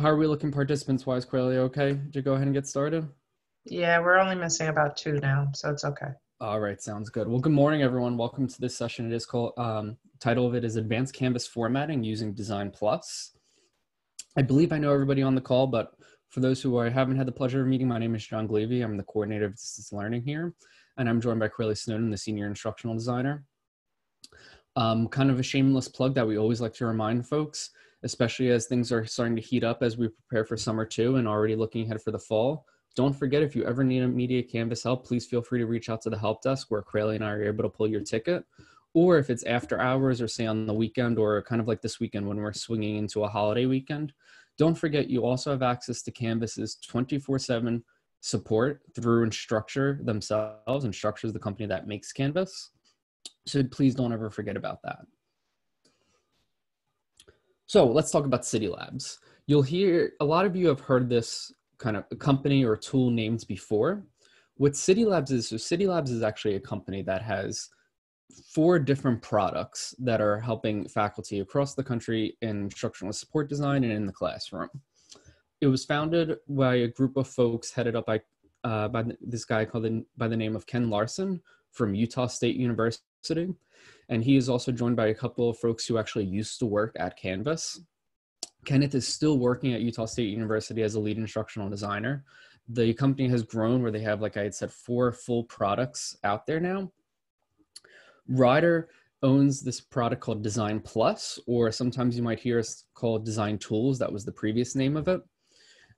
How are we looking participants wise, Quayle? Okay did you go ahead and get started? Yeah, we're only missing about two now, so it's okay. All right, sounds good. Well, good morning, everyone. Welcome to this session. It is called, um, title of it is Advanced Canvas Formatting Using Design Plus. I believe I know everybody on the call, but for those who I haven't had the pleasure of meeting, my name is John Glavy. I'm the coordinator of distance learning here, and I'm joined by Quayle Snowden, the senior instructional designer. Um, kind of a shameless plug that we always like to remind folks especially as things are starting to heat up as we prepare for summer two and already looking ahead for the fall. Don't forget, if you ever need immediate Canvas help, please feel free to reach out to the help desk where Quayle and I are able to pull your ticket. Or if it's after hours or say on the weekend or kind of like this weekend when we're swinging into a holiday weekend, don't forget you also have access to Canvas's 24 7 support through Instructure themselves. Instructure is the company that makes Canvas. So please don't ever forget about that. So let's talk about Cidi Labs. You'll hear a lot of you have heard this kind of company or tool names before. What Cidi Labs is, so Cidi Labs is actually a company that has four different products that are helping faculty across the country in instructional support design and in the classroom. It was founded by a group of folks headed up by, uh, by this guy called the, by the name of Ken Larsen from Utah State University. And he is also joined by a couple of folks who actually used to work at Canvas. Kenneth is still working at Utah State University as a lead instructional designer. The company has grown where they have, like I had said, four full products out there now. Rider owns this product called Design Plus, or sometimes you might hear us called Design Tools. That was the previous name of it.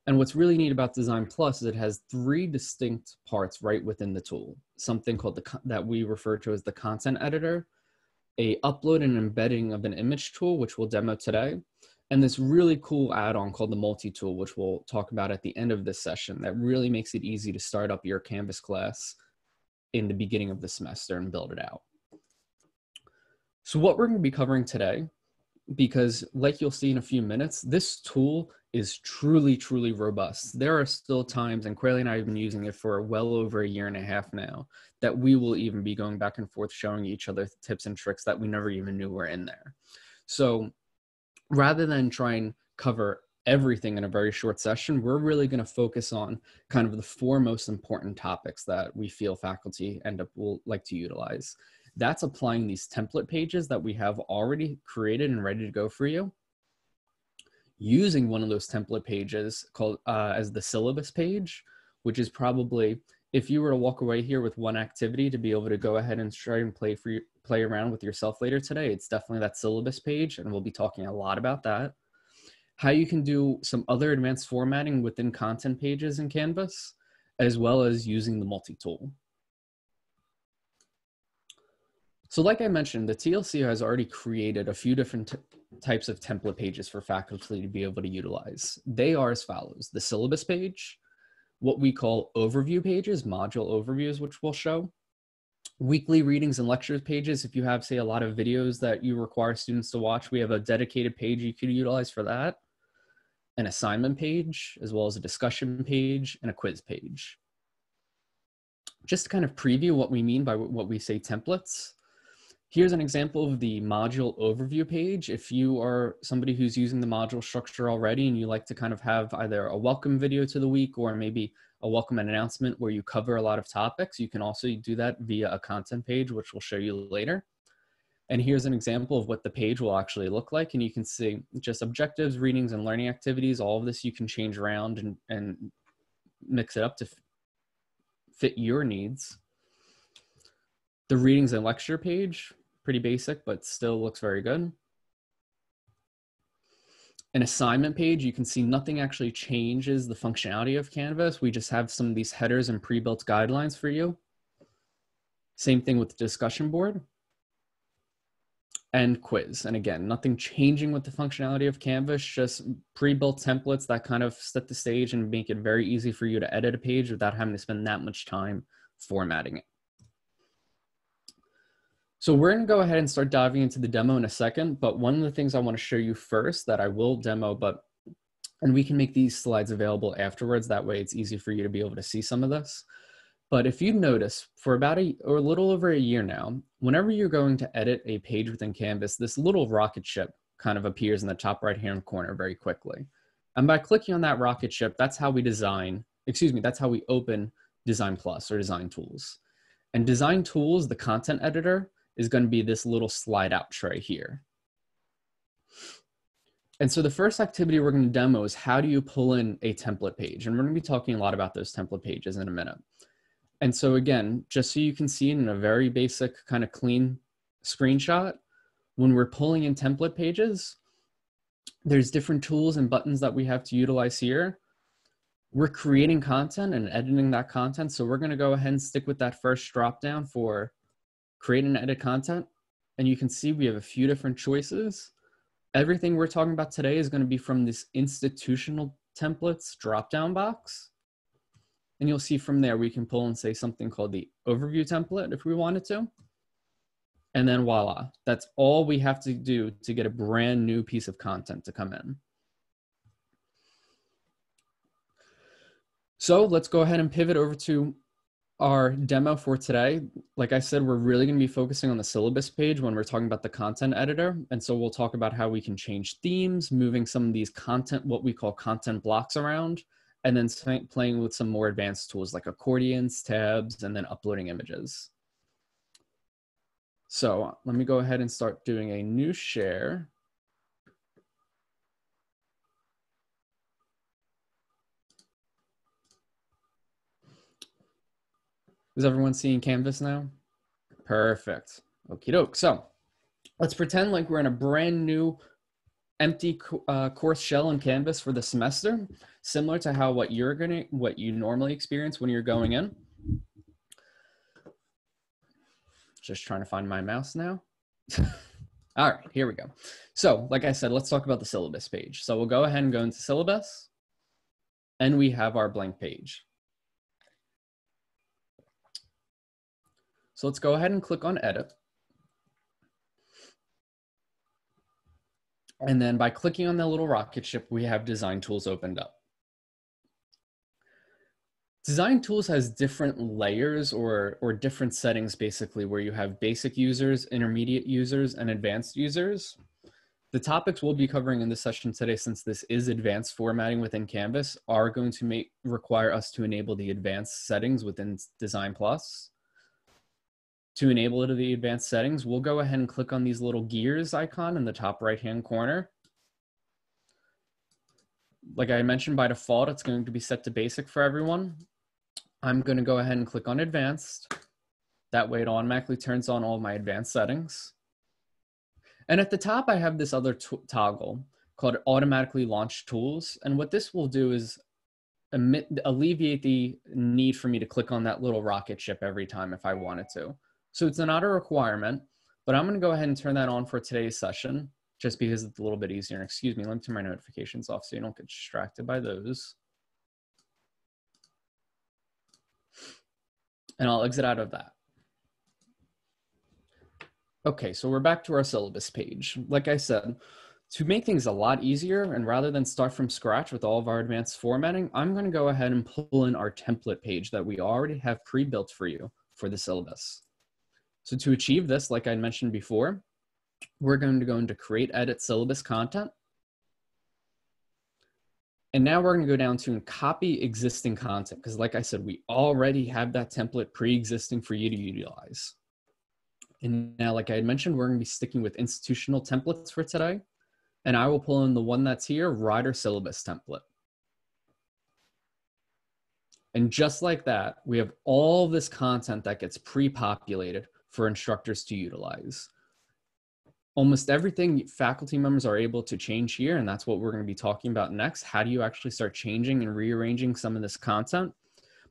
And what's really neat about Design Plus is it has three distinct parts right within the tool. Something called the that we refer to as the content editor, a upload and embedding of an image tool, which we'll demo today, and this really cool add-on called the multi-tool, which we'll talk about at the end of this session, that really makes it easy to start up your Canvas class in the beginning of the semester and build it out. So what we're going to be covering today, because like you'll see in a few minutes, this tool is truly, truly robust. There are still times, and Quayle and I have been using it for well over a year and a half now, that we will even be going back and forth showing each other tips and tricks that we never even knew were in there. So rather than try and cover everything in a very short session, we're really going to focus on kind of the four most important topics that we feel faculty end up will like to utilize. That's applying these template pages that we have already created and ready to go for you using one of those template pages called uh, as the syllabus page, which is probably if you were to walk away here with one activity to be able to go ahead and try and play for you, play around with yourself later today, it's definitely that syllabus page, and we'll be talking a lot about that. How you can do some other advanced formatting within content pages in Canvas, as well as using the multi-tool. So like I mentioned, the TLC has already created a few different types of template pages for faculty to be able to utilize. They are as follows, the syllabus page, what we call overview pages, module overviews, which we'll show, weekly readings and lectures pages. If you have, say, a lot of videos that you require students to watch, we have a dedicated page you could utilize for that, an assignment page, as well as a discussion page and a quiz page. Just to kind of preview what we mean by what we say templates, Here's an example of the module overview page. If you are somebody who's using the module structure already and you like to kind of have either a welcome video to the week or maybe a welcome announcement where you cover a lot of topics, you can also do that via a content page, which we'll show you later. And here's an example of what the page will actually look like. And you can see just objectives, readings, and learning activities. All of this you can change around and, and mix it up to fit your needs. The readings and lecture page, pretty basic, but still looks very good. An assignment page, you can see nothing actually changes the functionality of Canvas. We just have some of these headers and pre-built guidelines for you. Same thing with the discussion board and quiz. And again, nothing changing with the functionality of Canvas, just pre-built templates that kind of set the stage and make it very easy for you to edit a page without having to spend that much time formatting it. So we're gonna go ahead and start diving into the demo in a second, but one of the things I wanna show you first that I will demo, but, and we can make these slides available afterwards, that way it's easy for you to be able to see some of this. But if you notice, for about a, or a little over a year now, whenever you're going to edit a page within Canvas, this little rocket ship kind of appears in the top right-hand corner very quickly. And by clicking on that rocket ship, that's how we design, excuse me, that's how we open Design Plus or Design Tools. And Design Tools, the content editor, is going to be this little slide out tray here. And so the first activity we're going to demo is how do you pull in a template page? And we're going to be talking a lot about those template pages in a minute. And so again, just so you can see in a very basic kind of clean screenshot, when we're pulling in template pages, there's different tools and buttons that we have to utilize here. We're creating content and editing that content. So we're gonna go ahead and stick with that first drop down for create and edit content. And you can see we have a few different choices. Everything we're talking about today is gonna be from this institutional templates drop down box. And you'll see from there, we can pull and say something called the overview template if we wanted to. And then voila, that's all we have to do to get a brand new piece of content to come in. So let's go ahead and pivot over to our demo for today. Like I said, we're really going to be focusing on the syllabus page when we're talking about the content editor. And so we'll talk about how we can change themes, moving some of these content, what we call content blocks around, and then playing with some more advanced tools like accordions, tabs, and then uploading images. So let me go ahead and start doing a new share. Is everyone seeing Canvas now? Perfect. Okie doke. So let's pretend like we're in a brand new empty uh, course shell and canvas for the semester, similar to how what you're gonna, what you normally experience when you're going in. Just trying to find my mouse now. All right, here we go. So, like I said, let's talk about the syllabus page. So we'll go ahead and go into syllabus, and we have our blank page. So let's go ahead and click on edit. And then by clicking on the little rocket ship, we have design tools opened up. Design tools has different layers or, or different settings basically where you have basic users, intermediate users, and advanced users. The topics we'll be covering in this session today, since this is advanced formatting within Canvas, are going to make require us to enable the advanced settings within Design Plus. To enable it to the advanced settings, we'll go ahead and click on these little gears icon in the top right-hand corner. Like I mentioned, by default, it's going to be set to basic for everyone. I'm going to go ahead and click on advanced. That way it automatically turns on all my advanced settings. And at the top, I have this other toggle called automatically launch tools. And what this will do is alleviate the need for me to click on that little rocket ship every time if I wanted to. So it's not a requirement, but I'm going to go ahead and turn that on for today's session just because it's a little bit easier. Excuse me, let me turn my notifications off so you don't get distracted by those. And I'll exit out of that. Okay, so we're back to our syllabus page. Like I said, to make things a lot easier and rather than start from scratch with all of our advanced formatting, I'm going to go ahead and pull in our template page that we already have pre-built for you for the syllabus. So to achieve this, like I mentioned before, we're going to go into create edit syllabus content. And now we're going to go down to and copy existing content because like I said, we already have that template pre-existing for you to utilize. And now, like I had mentioned, we're going to be sticking with institutional templates for today. And I will pull in the one that's here, rider syllabus template. And just like that, we have all this content that gets pre-populated for instructors to utilize. Almost everything faculty members are able to change here, and that's what we're going to be talking about next. How do you actually start changing and rearranging some of this content?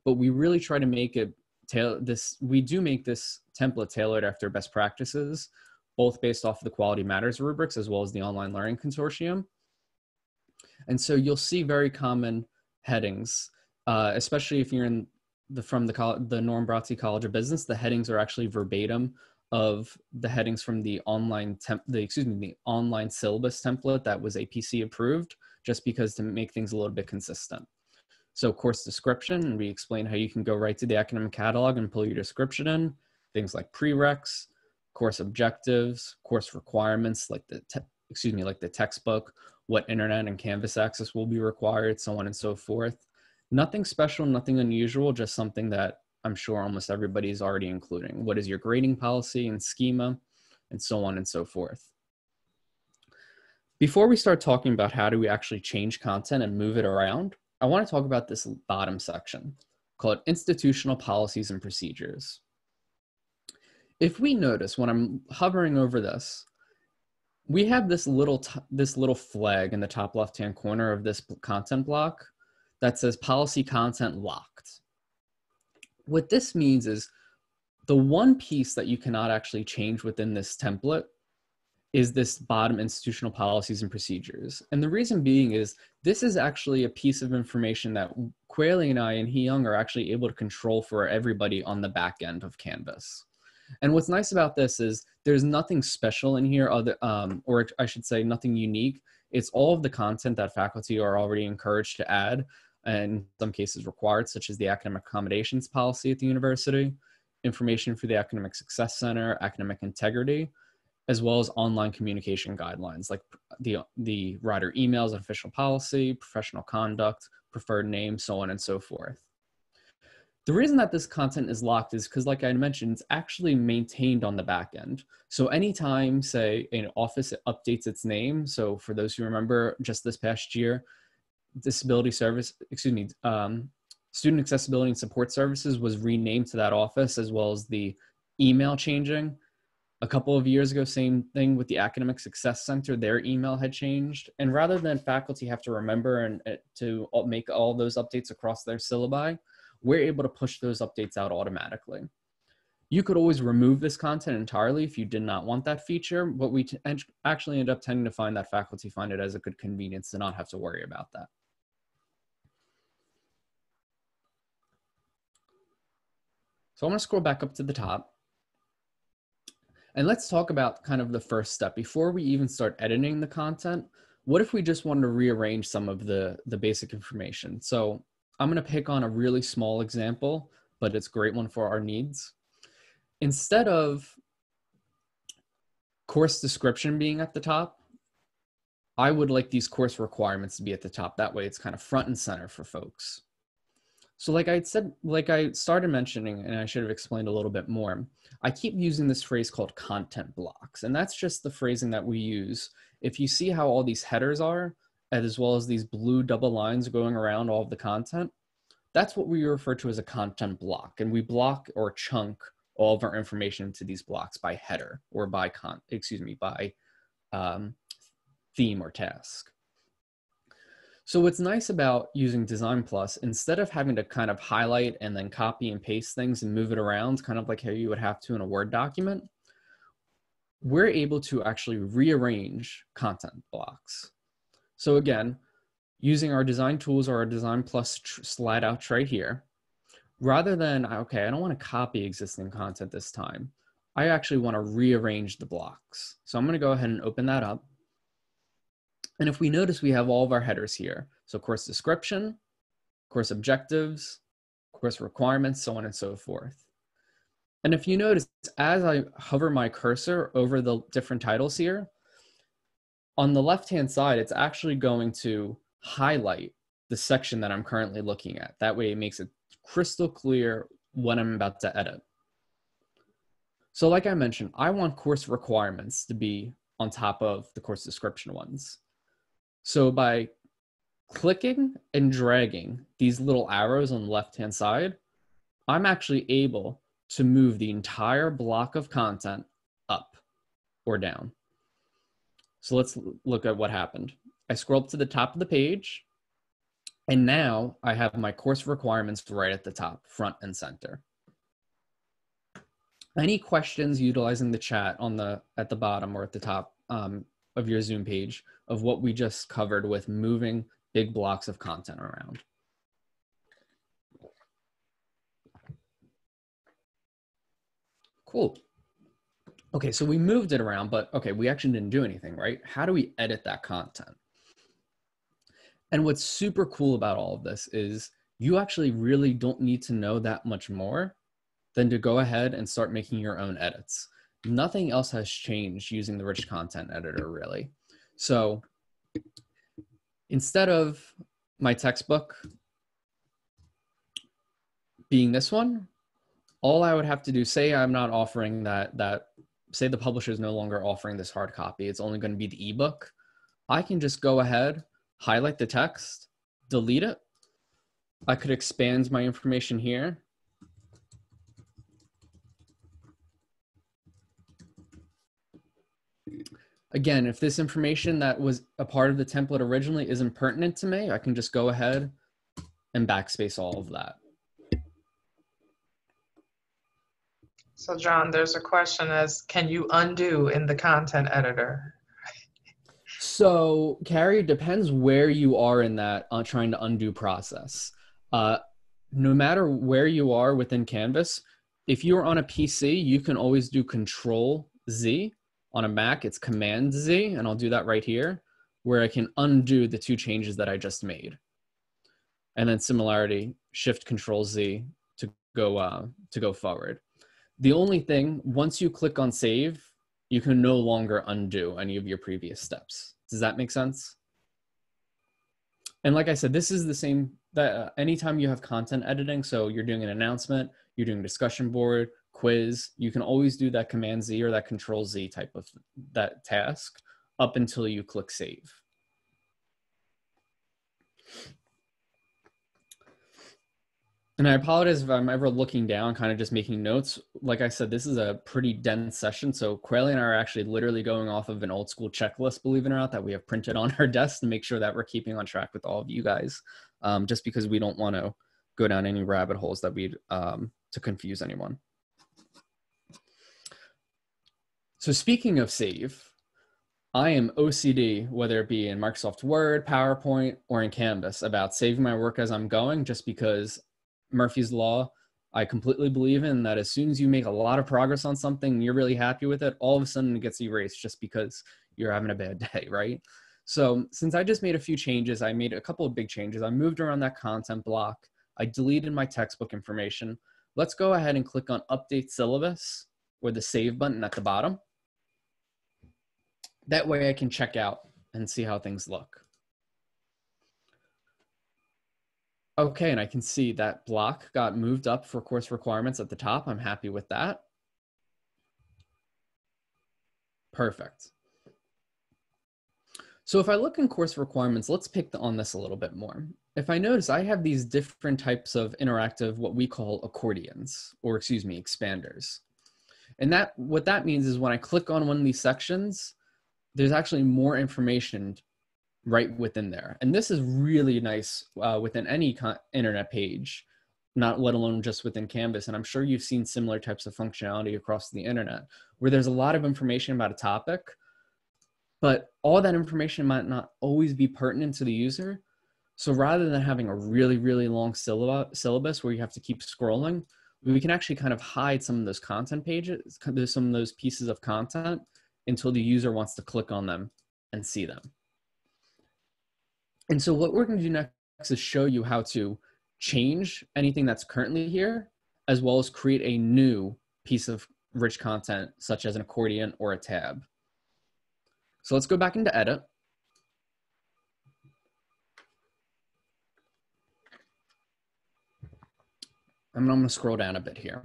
But we really try to make it tail this. We do make this template tailored after best practices, both based off of the Quality Matters rubrics as well as the Online Learning Consortium. And so you'll see very common headings, uh, especially if you're in the from the the Norm Brodsky College of Business, the headings are actually verbatim of the headings from the online temp the excuse me the online syllabus template that was APC approved, just because to make things a little bit consistent. So course description, and we explain how you can go right to the academic catalog and pull your description in, things like prereqs, course objectives, course requirements like the excuse me like the textbook, what internet and Canvas access will be required, so on and so forth. Nothing special, nothing unusual, just something that I'm sure almost everybody is already including. What is your grading policy and schema, and so on and so forth. Before we start talking about how do we actually change content and move it around, I want to talk about this bottom section called institutional policies and procedures. If we notice when I'm hovering over this, we have this little this little flag in the top left hand corner of this content block that says policy content locked. What this means is the one piece that you cannot actually change within this template is this bottom institutional policies and procedures. And the reason being is this is actually a piece of information that Kweli and I and Hee Young are actually able to control for everybody on the back end of Canvas. And what's nice about this is there's nothing special in here, other, um, or I should say nothing unique. It's all of the content that faculty are already encouraged to add, and in some cases required, such as the academic accommodations policy at the university, information for the Academic Success Center, academic integrity, as well as online communication guidelines like the, the Rider emails, official policy, professional conduct, preferred name, so on and so forth. The reason that this content is locked is because, like I mentioned, it's actually maintained on the back end. So anytime, say, an office updates its name, so for those who remember just this past year, disability service, excuse me, um, student accessibility and support services was renamed to that office as well as the email changing. A couple of years ago same thing with the academic success center their email had changed. And rather than faculty have to remember and uh, to make all those updates across their syllabi we're able to push those updates out automatically. You could always remove this content entirely if you did not want that feature but we actually end up tending to find that faculty find it as a good convenience to not have to worry about that so i'm going to scroll back up to the top and let's talk about kind of the first step before we even start editing the content. What if we just wanted to rearrange some of the, the basic information? So I'm going to pick on a really small example, but it's a great one for our needs. Instead of course description being at the top, I would like these course requirements to be at the top. That way it's kind of front and center for folks. So like I said, like I started mentioning, and I should have explained a little bit more, I keep using this phrase called content blocks. And that's just the phrasing that we use. If you see how all these headers are, as well as these blue double lines going around all of the content, that's what we refer to as a content block. And we block or chunk all of our information into these blocks by header or by con, excuse me, by um, theme or task. So what's nice about using Design Plus, instead of having to kind of highlight and then copy and paste things and move it around, kind of like how you would have to in a Word document, we're able to actually rearrange content blocks. So again, using our design tools or our Design Plus slide out tray here, rather than, okay, I don't want to copy existing content this time. I actually want to rearrange the blocks. So I'm going to go ahead and open that up. And if we notice, we have all of our headers here. So course description, course objectives, course requirements, so on and so forth. And if you notice, as I hover my cursor over the different titles here, on the left-hand side, it's actually going to highlight the section that I'm currently looking at. That way it makes it crystal clear what I'm about to edit. So like I mentioned, I want course requirements to be on top of the course description ones. So by clicking and dragging these little arrows on the left-hand side, I'm actually able to move the entire block of content up or down. So let's look at what happened. I scroll up to the top of the page, and now I have my course requirements right at the top, front and center. Any questions utilizing the chat on the at the bottom or at the top, um, of your Zoom page of what we just covered with moving big blocks of content around. Cool. Okay, so we moved it around, but okay, we actually didn't do anything, right? How do we edit that content? And what's super cool about all of this is you actually really don't need to know that much more than to go ahead and start making your own edits nothing else has changed using the rich content editor really. So instead of my textbook being this one, all I would have to do, say I'm not offering that, that say the publisher is no longer offering this hard copy, it's only going to be the ebook. I can just go ahead, highlight the text, delete it. I could expand my information here. Again, if this information that was a part of the template originally isn't pertinent to me, I can just go ahead and backspace all of that. So John, there's a question as, can you undo in the content editor? So, Carrie, it depends where you are in that uh, trying to undo process. Uh, no matter where you are within Canvas, if you're on a PC, you can always do Control Z. On a Mac, it's Command Z, and I'll do that right here, where I can undo the two changes that I just made. And then similarity, Shift Control Z to go uh, to go forward. The only thing, once you click on save, you can no longer undo any of your previous steps. Does that make sense? And like I said, this is the same that uh, anytime you have content editing, so you're doing an announcement, you're doing discussion board, quiz, you can always do that command Z or that control Z type of that task up until you click save. And I apologize if I'm ever looking down, kind of just making notes. Like I said, this is a pretty dense session. So Quayle and I are actually literally going off of an old school checklist, believe it or not, that we have printed on our desk to make sure that we're keeping on track with all of you guys, um, just because we don't want to go down any rabbit holes that we'd um, to confuse anyone. So speaking of save, I am OCD, whether it be in Microsoft Word, PowerPoint, or in Canvas, about saving my work as I'm going, just because Murphy's Law, I completely believe in that as soon as you make a lot of progress on something you're really happy with it, all of a sudden it gets erased just because you're having a bad day, right? So since I just made a few changes, I made a couple of big changes. I moved around that content block. I deleted my textbook information. Let's go ahead and click on update syllabus or the save button at the bottom. That way I can check out and see how things look. Okay, and I can see that block got moved up for course requirements at the top. I'm happy with that. Perfect. So if I look in course requirements, let's pick on this a little bit more. If I notice, I have these different types of interactive, what we call accordions, or excuse me, expanders. And that what that means is when I click on one of these sections, there's actually more information right within there. And this is really nice uh, within any internet page, not let alone just within Canvas. And I'm sure you've seen similar types of functionality across the internet where there's a lot of information about a topic, but all that information might not always be pertinent to the user. So rather than having a really, really long syllabus where you have to keep scrolling, we can actually kind of hide some of those content pages, some of those pieces of content until the user wants to click on them and see them. And so what we're going to do next is show you how to change anything that's currently here, as well as create a new piece of rich content, such as an accordion or a tab. So let's go back into edit. I'm going to scroll down a bit here.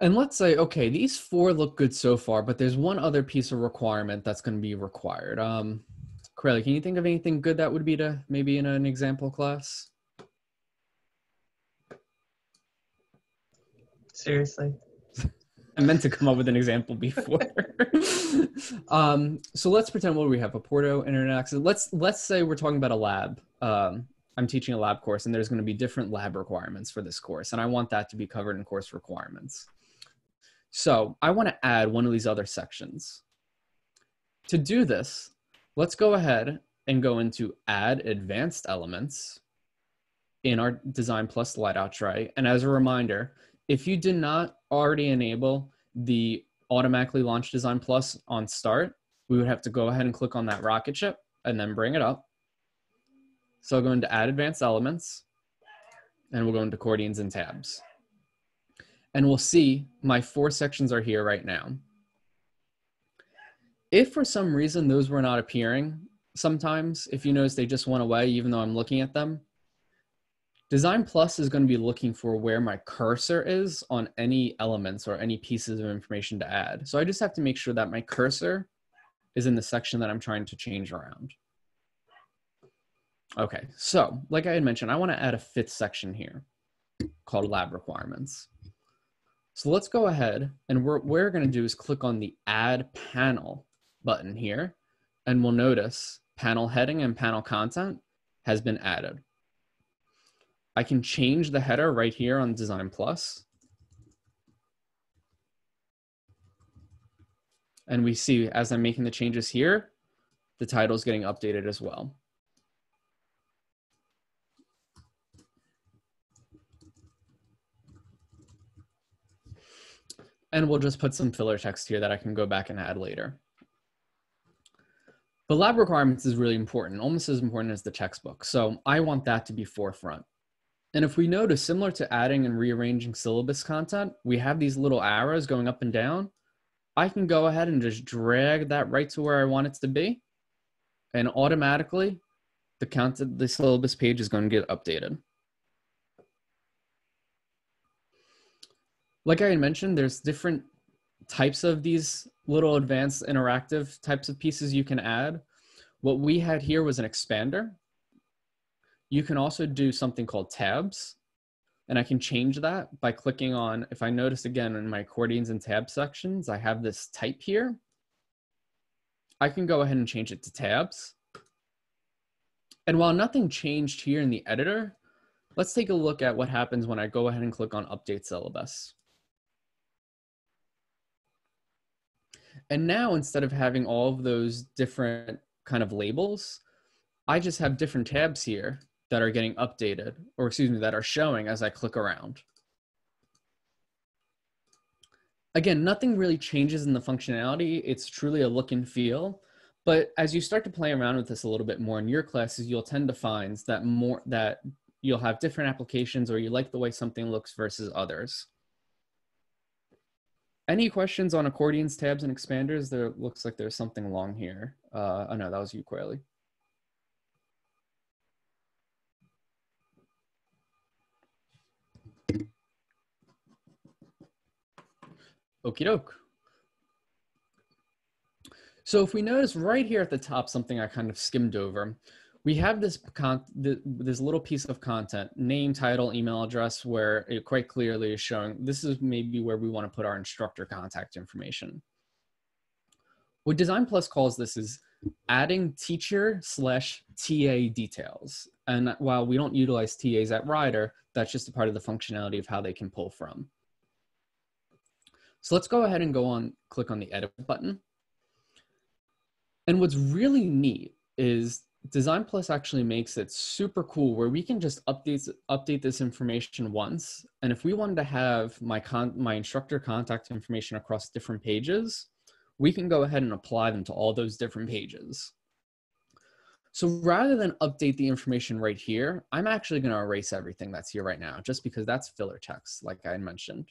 And let's say, okay, these four look good so far, but there's one other piece of requirement that's going to be required. Um, Corelli, can you think of anything good that would be to maybe in an example class? Seriously. I meant to come up with an example before. um, so let's pretend what we have a Porto internet access. Let's let's say we're talking about a lab. Um, I'm teaching a lab course, and there's going to be different lab requirements for this course, and I want that to be covered in course requirements. So I want to add one of these other sections. To do this, let's go ahead and go into add advanced elements in our design plus layout tray. And as a reminder, if you did not already enable the automatically launch design plus on start, we would have to go ahead and click on that rocket ship and then bring it up. So I'll go into add advanced elements and we'll go into accordions and tabs. And we'll see my four sections are here right now. If for some reason those were not appearing, sometimes if you notice they just went away even though I'm looking at them, Design Plus is going to be looking for where my cursor is on any elements or any pieces of information to add. So I just have to make sure that my cursor is in the section that I'm trying to change around. Okay, so like I had mentioned, I want to add a fifth section here called lab requirements. So let's go ahead and what we're going to do is click on the add panel button here and we'll notice panel heading and panel content has been added. I can change the header right here on Design Plus. And we see as I'm making the changes here, the title is getting updated as well. And we'll just put some filler text here that I can go back and add later. The lab requirements is really important, almost as important as the textbook. So I want that to be forefront. And if we notice, similar to adding and rearranging syllabus content, we have these little arrows going up and down. I can go ahead and just drag that right to where I want it to be. And automatically, the count of the syllabus page is going to get updated. Like I had mentioned, there's different types of these little advanced interactive types of pieces you can add. What we had here was an expander. You can also do something called tabs. And I can change that by clicking on, if I notice again in my accordions and tab sections, I have this type here. I can go ahead and change it to tabs. And while nothing changed here in the editor, let's take a look at what happens when I go ahead and click on update syllabus. And now instead of having all of those different kind of labels, I just have different tabs here that are getting updated, or excuse me, that are showing as I click around. Again, nothing really changes in the functionality. It's truly a look and feel. But as you start to play around with this a little bit more in your classes, you'll tend to find that more that you'll have different applications or you like the way something looks versus others. Any questions on accordions, tabs, and expanders? There looks like there's something long here. Uh, oh no, that was you, Quayle. Okie doke. So if we notice right here at the top, something I kind of skimmed over, we have this con- this little piece of content, name, title, email address, where it quite clearly is showing this is maybe where we want to put our instructor contact information. What Design Plus calls this is adding teacher slash TA details. And while we don't utilize TAs at Rider, that's just a part of the functionality of how they can pull from. So let's go ahead and go on, click on the edit button. And what's really neat is Design Plus actually makes it super cool where we can just update update this information once. And if we wanted to have my con my instructor contact information across different pages, we can go ahead and apply them to all those different pages. So rather than update the information right here, I'm actually going to erase everything that's here right now, just because that's filler text, like I mentioned.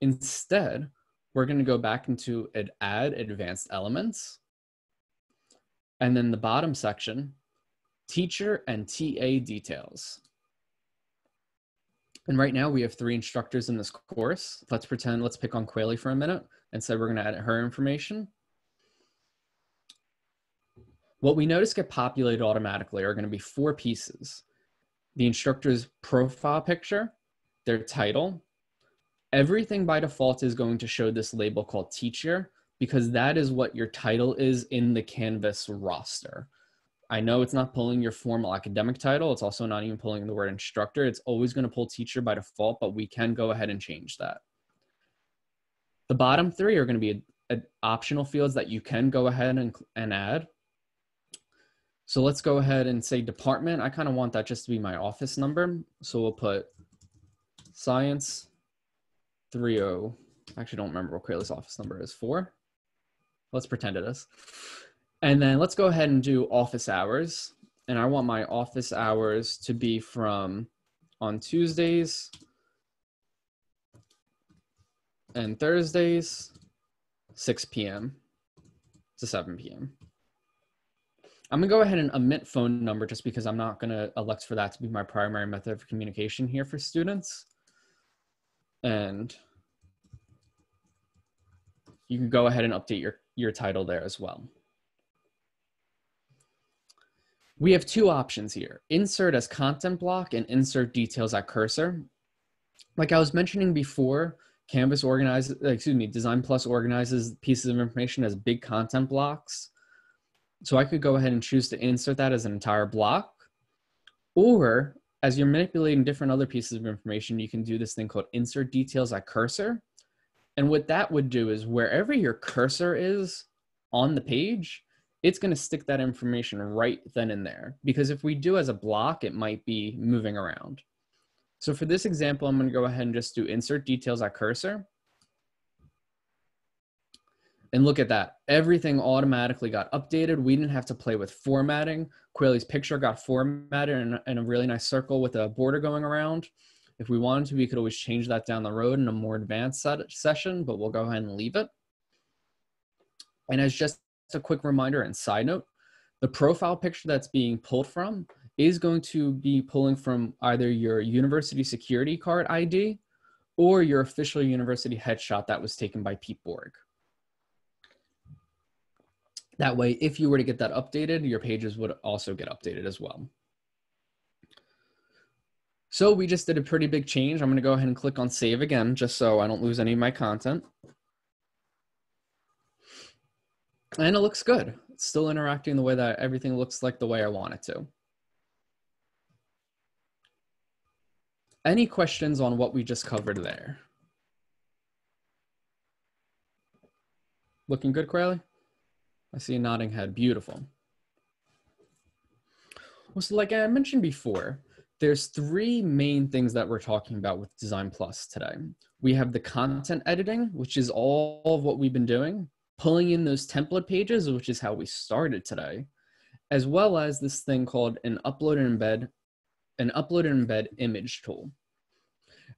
Instead, we're going to go back into add advanced elements. And then the bottom section, teacher and TA details. And right now we have three instructors in this course. Let's pretend, let's pick on Quayle for a minute and say we're going to add her information. What we notice get populated automatically are going to be four pieces. The instructor's profile picture, their title, everything by default is going to show this label called teacher because that is what your title is in the Canvas roster. I know it's not pulling your formal academic title. It's also not even pulling the word instructor. It's always going to pull teacher by default, but we can go ahead and change that. The bottom three are going to be a, a optional fields that you can go ahead and, and add. So let's go ahead and say department. I kind of want that just to be my office number. So we'll put science 30. I actually don't remember what Quayle's office number is. Four? Let's pretend it is. And then let's go ahead and do office hours. And I want my office hours to be from on Tuesdays and Thursdays, 6 p.m. to 7 p.m. I'm gonna go ahead and omit phone number just because I'm not gonna elect for that to be my primary method of communication here for students. And you can go ahead and update your, your title there as well. We have two options here, insert as content block and insert details at cursor. Like I was mentioning before, Canvas organizes, excuse me, Design Plus organizes pieces of information as big content blocks. So I could go ahead and choose to insert that as an entire block. Or as you're manipulating different other pieces of information, you can do this thing called insert details at cursor. And what that would do is wherever your cursor is on the page, it's going to stick that information right then and there. Because if we do as a block, it might be moving around. So for this example, I'm going to go ahead and just do insert details at cursor. And look at that. Everything automatically got updated. We didn't have to play with formatting. Quayle's picture got formatted in, in a really nice circle with a border going around. If we wanted to, we could always change that down the road in a more advanced session, but we'll go ahead and leave it. And as just a quick reminder and side note, the profile picture that's being pulled from is going to be pulling from either your university security card ID or your official university headshot that was taken by Pete Borg. That way, if you were to get that updated, your pages would also get updated as well. So we just did a pretty big change. I'm gonna go ahead and click on save again, just so I don't lose any of my content. And it looks good. It's still interacting the way that everything looks like the way I want it to. Any questions on what we just covered there? Looking good, Crowley? I see a nodding head. Beautiful. Well, so like I mentioned before, there's three main things that we're talking about with Design Plus today. We have the content editing, which is all of what we've been doing, pulling in those template pages, which is how we started today, as well as this thing called an upload and embed, an upload and embed image tool.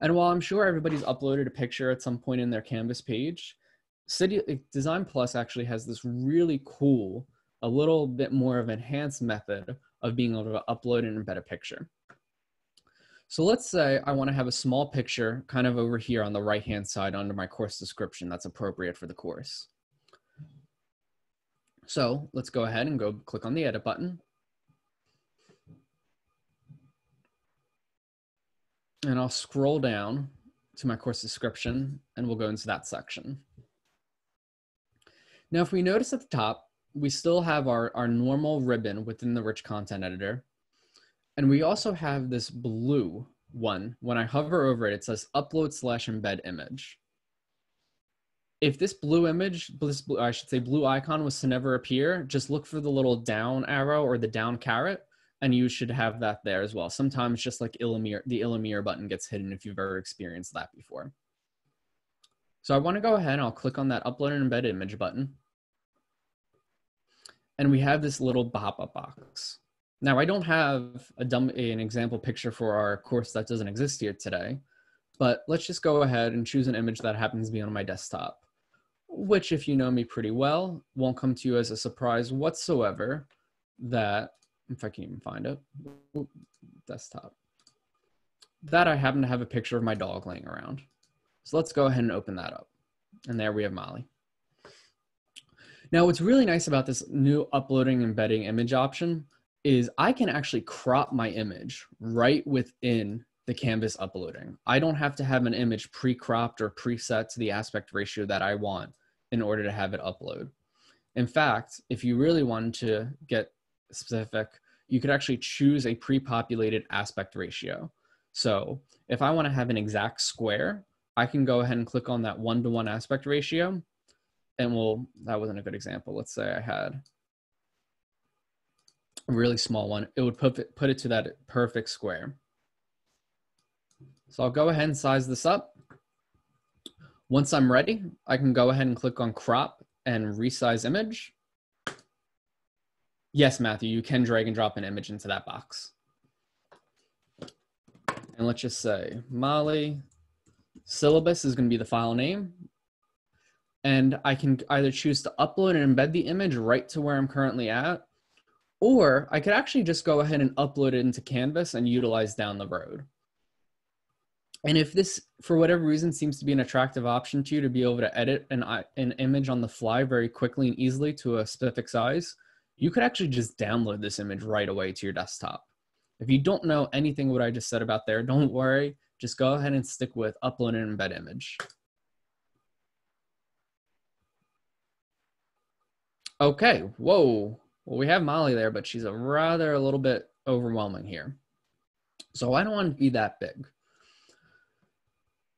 And while I'm sure everybody's uploaded a picture at some point in their Canvas page, Cidi eh, Design Plus actually has this really cool, a little bit more of enhanced method of being able to upload and embed a picture. So let's say I want to have a small picture kind of over here on the right hand side under my course description that's appropriate for the course. So let's go ahead and go click on the edit button. And I'll scroll down to my course description and we'll go into that section. Now, if we notice at the top, we still have our, our normal ribbon within the rich content editor. And we also have this blue one. When I hover over it, it says upload slash embed image. If this blue image, this blue, I should say blue icon was to never appear, just look for the little down arrow or the down caret, and you should have that there as well. Sometimes just like Illumier, the Illumier button gets hidden if you've ever experienced that before. So I want to go ahead and I'll click on that upload and embed image button. And we have this little pop-up box. Now I don't have a dumb, an example picture for our course that doesn't exist here today, but let's just go ahead and choose an image that happens to be on my desktop, which if you know me pretty well, won't come to you as a surprise whatsoever that, if I can even find it, desktop, that I happen to have a picture of my dog laying around. So let's go ahead and open that up. And there we have Molly. Now, what's really nice about this new uploading embedding image option is I can actually crop my image right within the canvas uploading. I don't have to have an image pre-cropped or preset to the aspect ratio that I want in order to have it upload. In fact, if you really wanted to get specific, you could actually choose a pre-populated aspect ratio. So if I want to have an exact square, I can go ahead and click on that one-to-one aspect ratio. And well, that wasn't a good example. Let's say I had really small one. It would put it, put it to that perfect square. So I'll go ahead and size this up. Once I'm ready, I can go ahead and click on crop and resize image. Yes, Matthew, you can drag and drop an image into that box. And let's just say Molly Syllabus is going to be the file name. and I can either choose to upload and embed the image right to where I'm currently at, or I could actually just go ahead and upload it into Canvas and utilize down the road. And if this, for whatever reason, seems to be an attractive option to you to be able to edit an, an image on the fly very quickly and easily to a specific size, you could actually just download this image right away to your desktop. If you don't know anything what I just said about there, don't worry. Just go ahead and stick with upload and embed image. Okay, whoa. Well, we have Molly there, but she's a rather a little bit overwhelming here. So I don't want to be that big.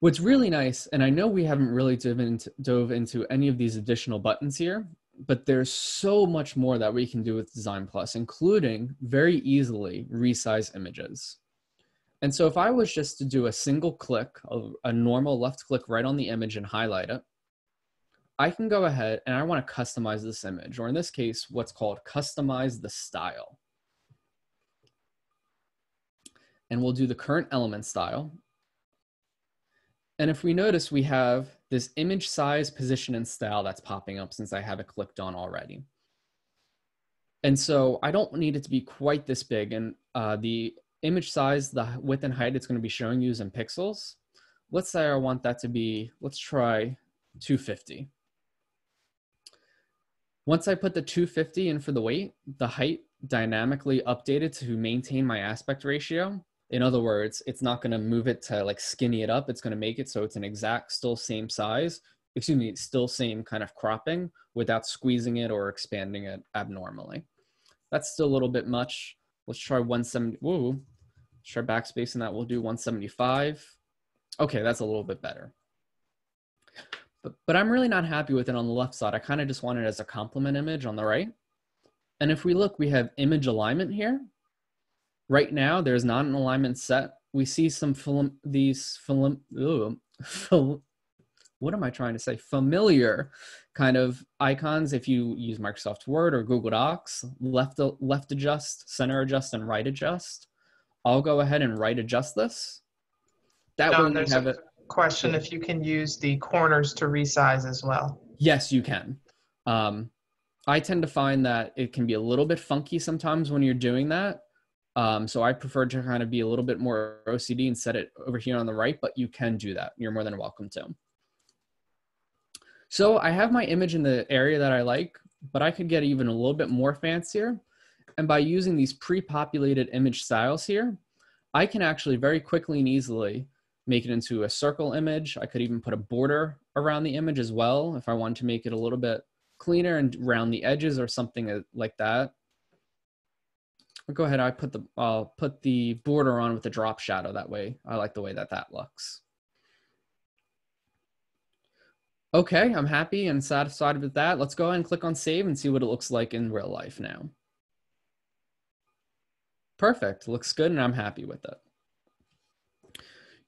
What's really nice, and I know we haven't really dove into, dove into any of these additional buttons here, but there's so much more that we can do with Design Plus, including very easily resize images. And so if I was just to do a single click, of a normal left click right on the image and highlight it, I can go ahead and I want to customize this image, or in this case, what's called customize the style. And we'll do the current element style. And if we notice, we have this image size, position, and style that's popping up since I have it clicked on already. And so I don't need it to be quite this big. And uh, the image size, the width and height, it's going to be showing you is in pixels. Let's say I want that to be, let's try 250. Once I put the 250 in for the weight, the height dynamically updated to maintain my aspect ratio. In other words, it's not going to move it to like skinny it up. It's going to make it so it's an exact, still same size. Excuse me, still same kind of cropping without squeezing it or expanding it abnormally. That's still a little bit much. Let's try 170. Whoa. Let's try backspace and that. We'll do 175. Okay, that's a little bit better. But, but I'm really not happy with it on the left side. I kind of just want it as a complement image on the right. And if we look, we have image alignment here. Right now, there's not an alignment set. We see some film, these film, ugh, film, what am I trying to say? Familiar kind of icons if you use Microsoft Word or Google Docs, left, left adjust, center adjust, and right adjust. I'll go ahead and right adjust this. That no, way we have it. Question if you can use the corners to resize as well. Yes, you can. Um, I tend to find that it can be a little bit funky sometimes when you're doing that. Um, so I prefer to kind of be a little bit more OCD and set it over here on the right, but you can do that. You're more than welcome to. So I have my image in the area that I like, but I could get even a little bit more fancier. And by using these pre-populated image styles here, I can actually very quickly and easily make it into a circle image. I could even put a border around the image as well if I wanted to make it a little bit cleaner and round the edges or something uh, like that go ahead. I put the I'll put the border on with the drop shadow that way. I like the way that that looks. Okay, I'm happy and satisfied with that. Let's go ahead and click on save and see what it looks like in real life now. Perfect, looks good and I'm happy with it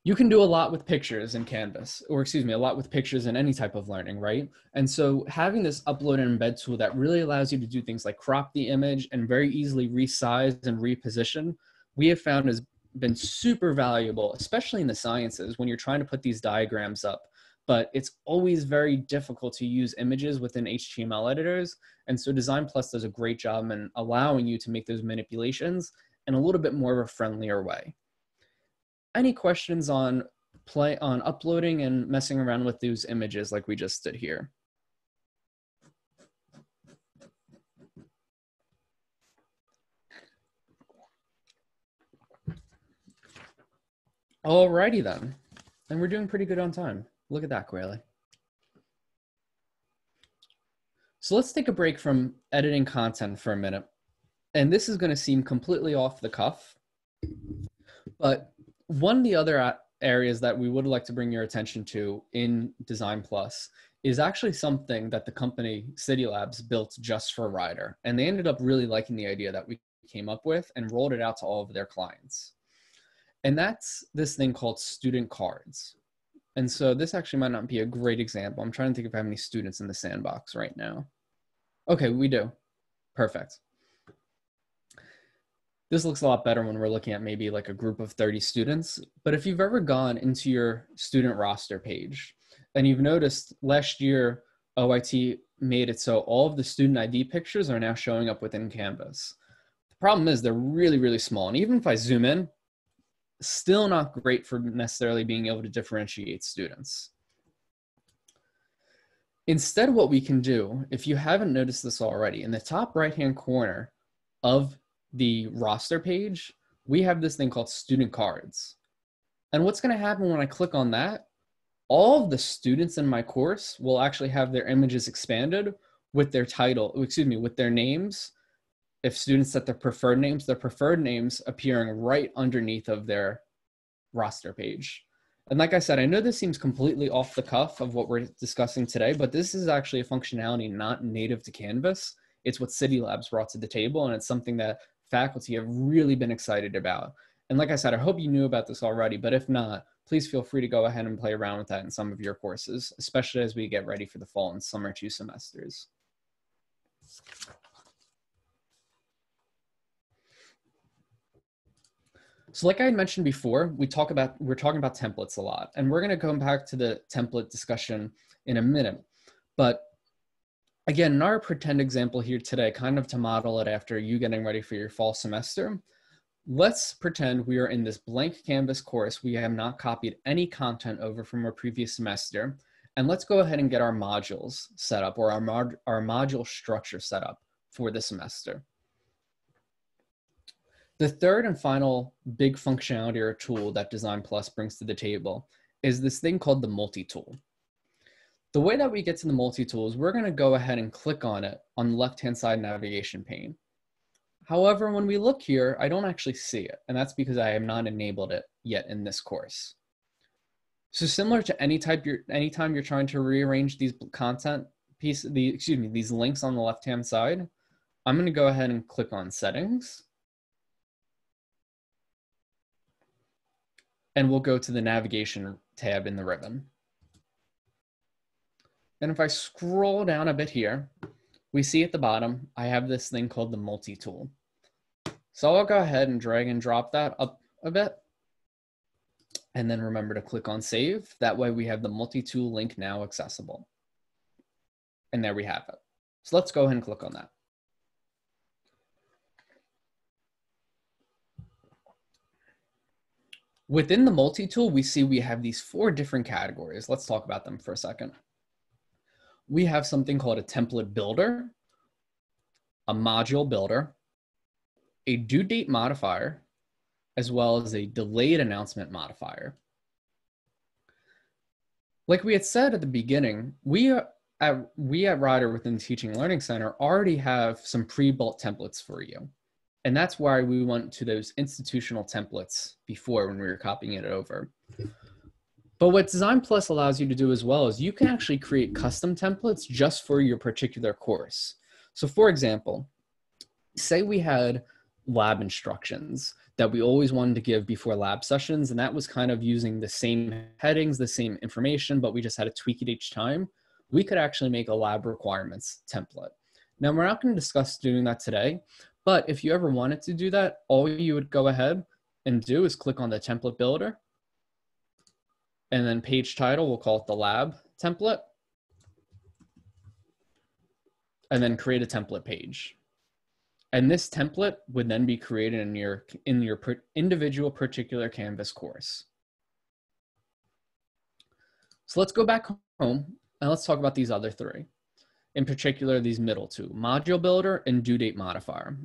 you can do a lot with pictures in Canvas, or excuse me, a lot with pictures in any type of learning, right? And so having this upload and embed tool that really allows you to do things like crop the image and very easily resize and reposition, we have found has been super valuable, especially in the sciences when you're trying to put these diagrams up. But it's always very difficult to use images within HTML editors. And so Design Plus does a great job in allowing you to make those manipulations in a little bit more of a friendlier way any questions on play on uploading and messing around with those images like we just did here? Alrighty then. And we're doing pretty good on time. Look at that, Quayle. So let's take a break from editing content for a minute. And this is going to seem completely off the cuff, but one of the other uh, areas that we would like to bring your attention to in Design Plus is actually something that the company Cidi Labs built just for Rider. And they ended up really liking the idea that we came up with and rolled it out to all of their clients. And that's this thing called student cards. And so this actually might not be a great example. I'm trying to think if I have any students in the sandbox right now. Okay, we do. Perfect this looks a lot better when we're looking at maybe like a group of 30 students. But if you've ever gone into your student roster page and you've noticed last year OIT made it so all of the student ID pictures are now showing up within Canvas. The problem is they're really, really small. And even if I zoom in, still not great for necessarily being able to differentiate students. Instead, what we can do, if you haven't noticed this already, in the top right-hand corner of the roster page, we have this thing called student cards. And what's gonna happen when I click on that, all of the students in my course will actually have their images expanded with their title, excuse me, with their names. If students set their preferred names, their preferred names appearing right underneath of their roster page. And like I said, I know this seems completely off the cuff of what we're discussing today, but this is actually a functionality not native to Canvas. It's what Cidi Labs brought to the table, and it's something that faculty have really been excited about. And like I said, I hope you knew about this already, but if not, please feel free to go ahead and play around with that in some of your courses, especially as we get ready for the fall and summer two semesters. So like I had mentioned before, we talk about, we're talking about templates a lot, and we're gonna come back to the template discussion in a minute. But again, in our pretend example here today, kind of to model it after you getting ready for your fall semester, let's pretend we are in this blank Canvas course. We have not copied any content over from our previous semester. And let's go ahead and get our modules set up or our, mod our module structure set up for the semester. The third and final big functionality or tool that Design Plus brings to the table is this thing called the multi-tool. The way that we get to the multi-tool is we're gonna go ahead and click on it on the left-hand side navigation pane. However, when we look here, I don't actually see it, and that's because I have not enabled it yet in this course. So similar to any type, you're, anytime you're trying to rearrange these content piece, the excuse me, these links on the left-hand side, I'm going to go ahead and click on settings. And we'll go to the navigation tab in the ribbon. And if I scroll down a bit here, we see at the bottom, I have this thing called the multi-tool. So I'll go ahead and drag and drop that up a bit. And then remember to click on save. That way we have the multi-tool link now accessible. And there we have it. So let's go ahead and click on that. Within the multi-tool, we see we have these four different categories. Let's talk about them for a second. We have something called a template builder, a module builder, a due date modifier, as well as a delayed announcement modifier. Like we had said at the beginning, we at, we at Rider within Teaching Learning Center already have some pre-built templates for you. And that's why we went to those institutional templates before when we were copying it over. But what Design Plus allows you to do as well is you can actually create custom templates just for your particular course. So for example, say we had lab instructions that we always wanted to give before lab sessions, and that was kind of using the same headings, the same information, but we just had to tweak it each time. We could actually make a lab requirements template. Now, we're not going to discuss doing that today, but if you ever wanted to do that, all you would go ahead and do is click on the template builder. And then page title, we'll call it the lab template. And then create a template page. And this template would then be created in your, in your individual particular Canvas course. So let's go back home and let's talk about these other three in particular these middle two, module builder and due date modifier.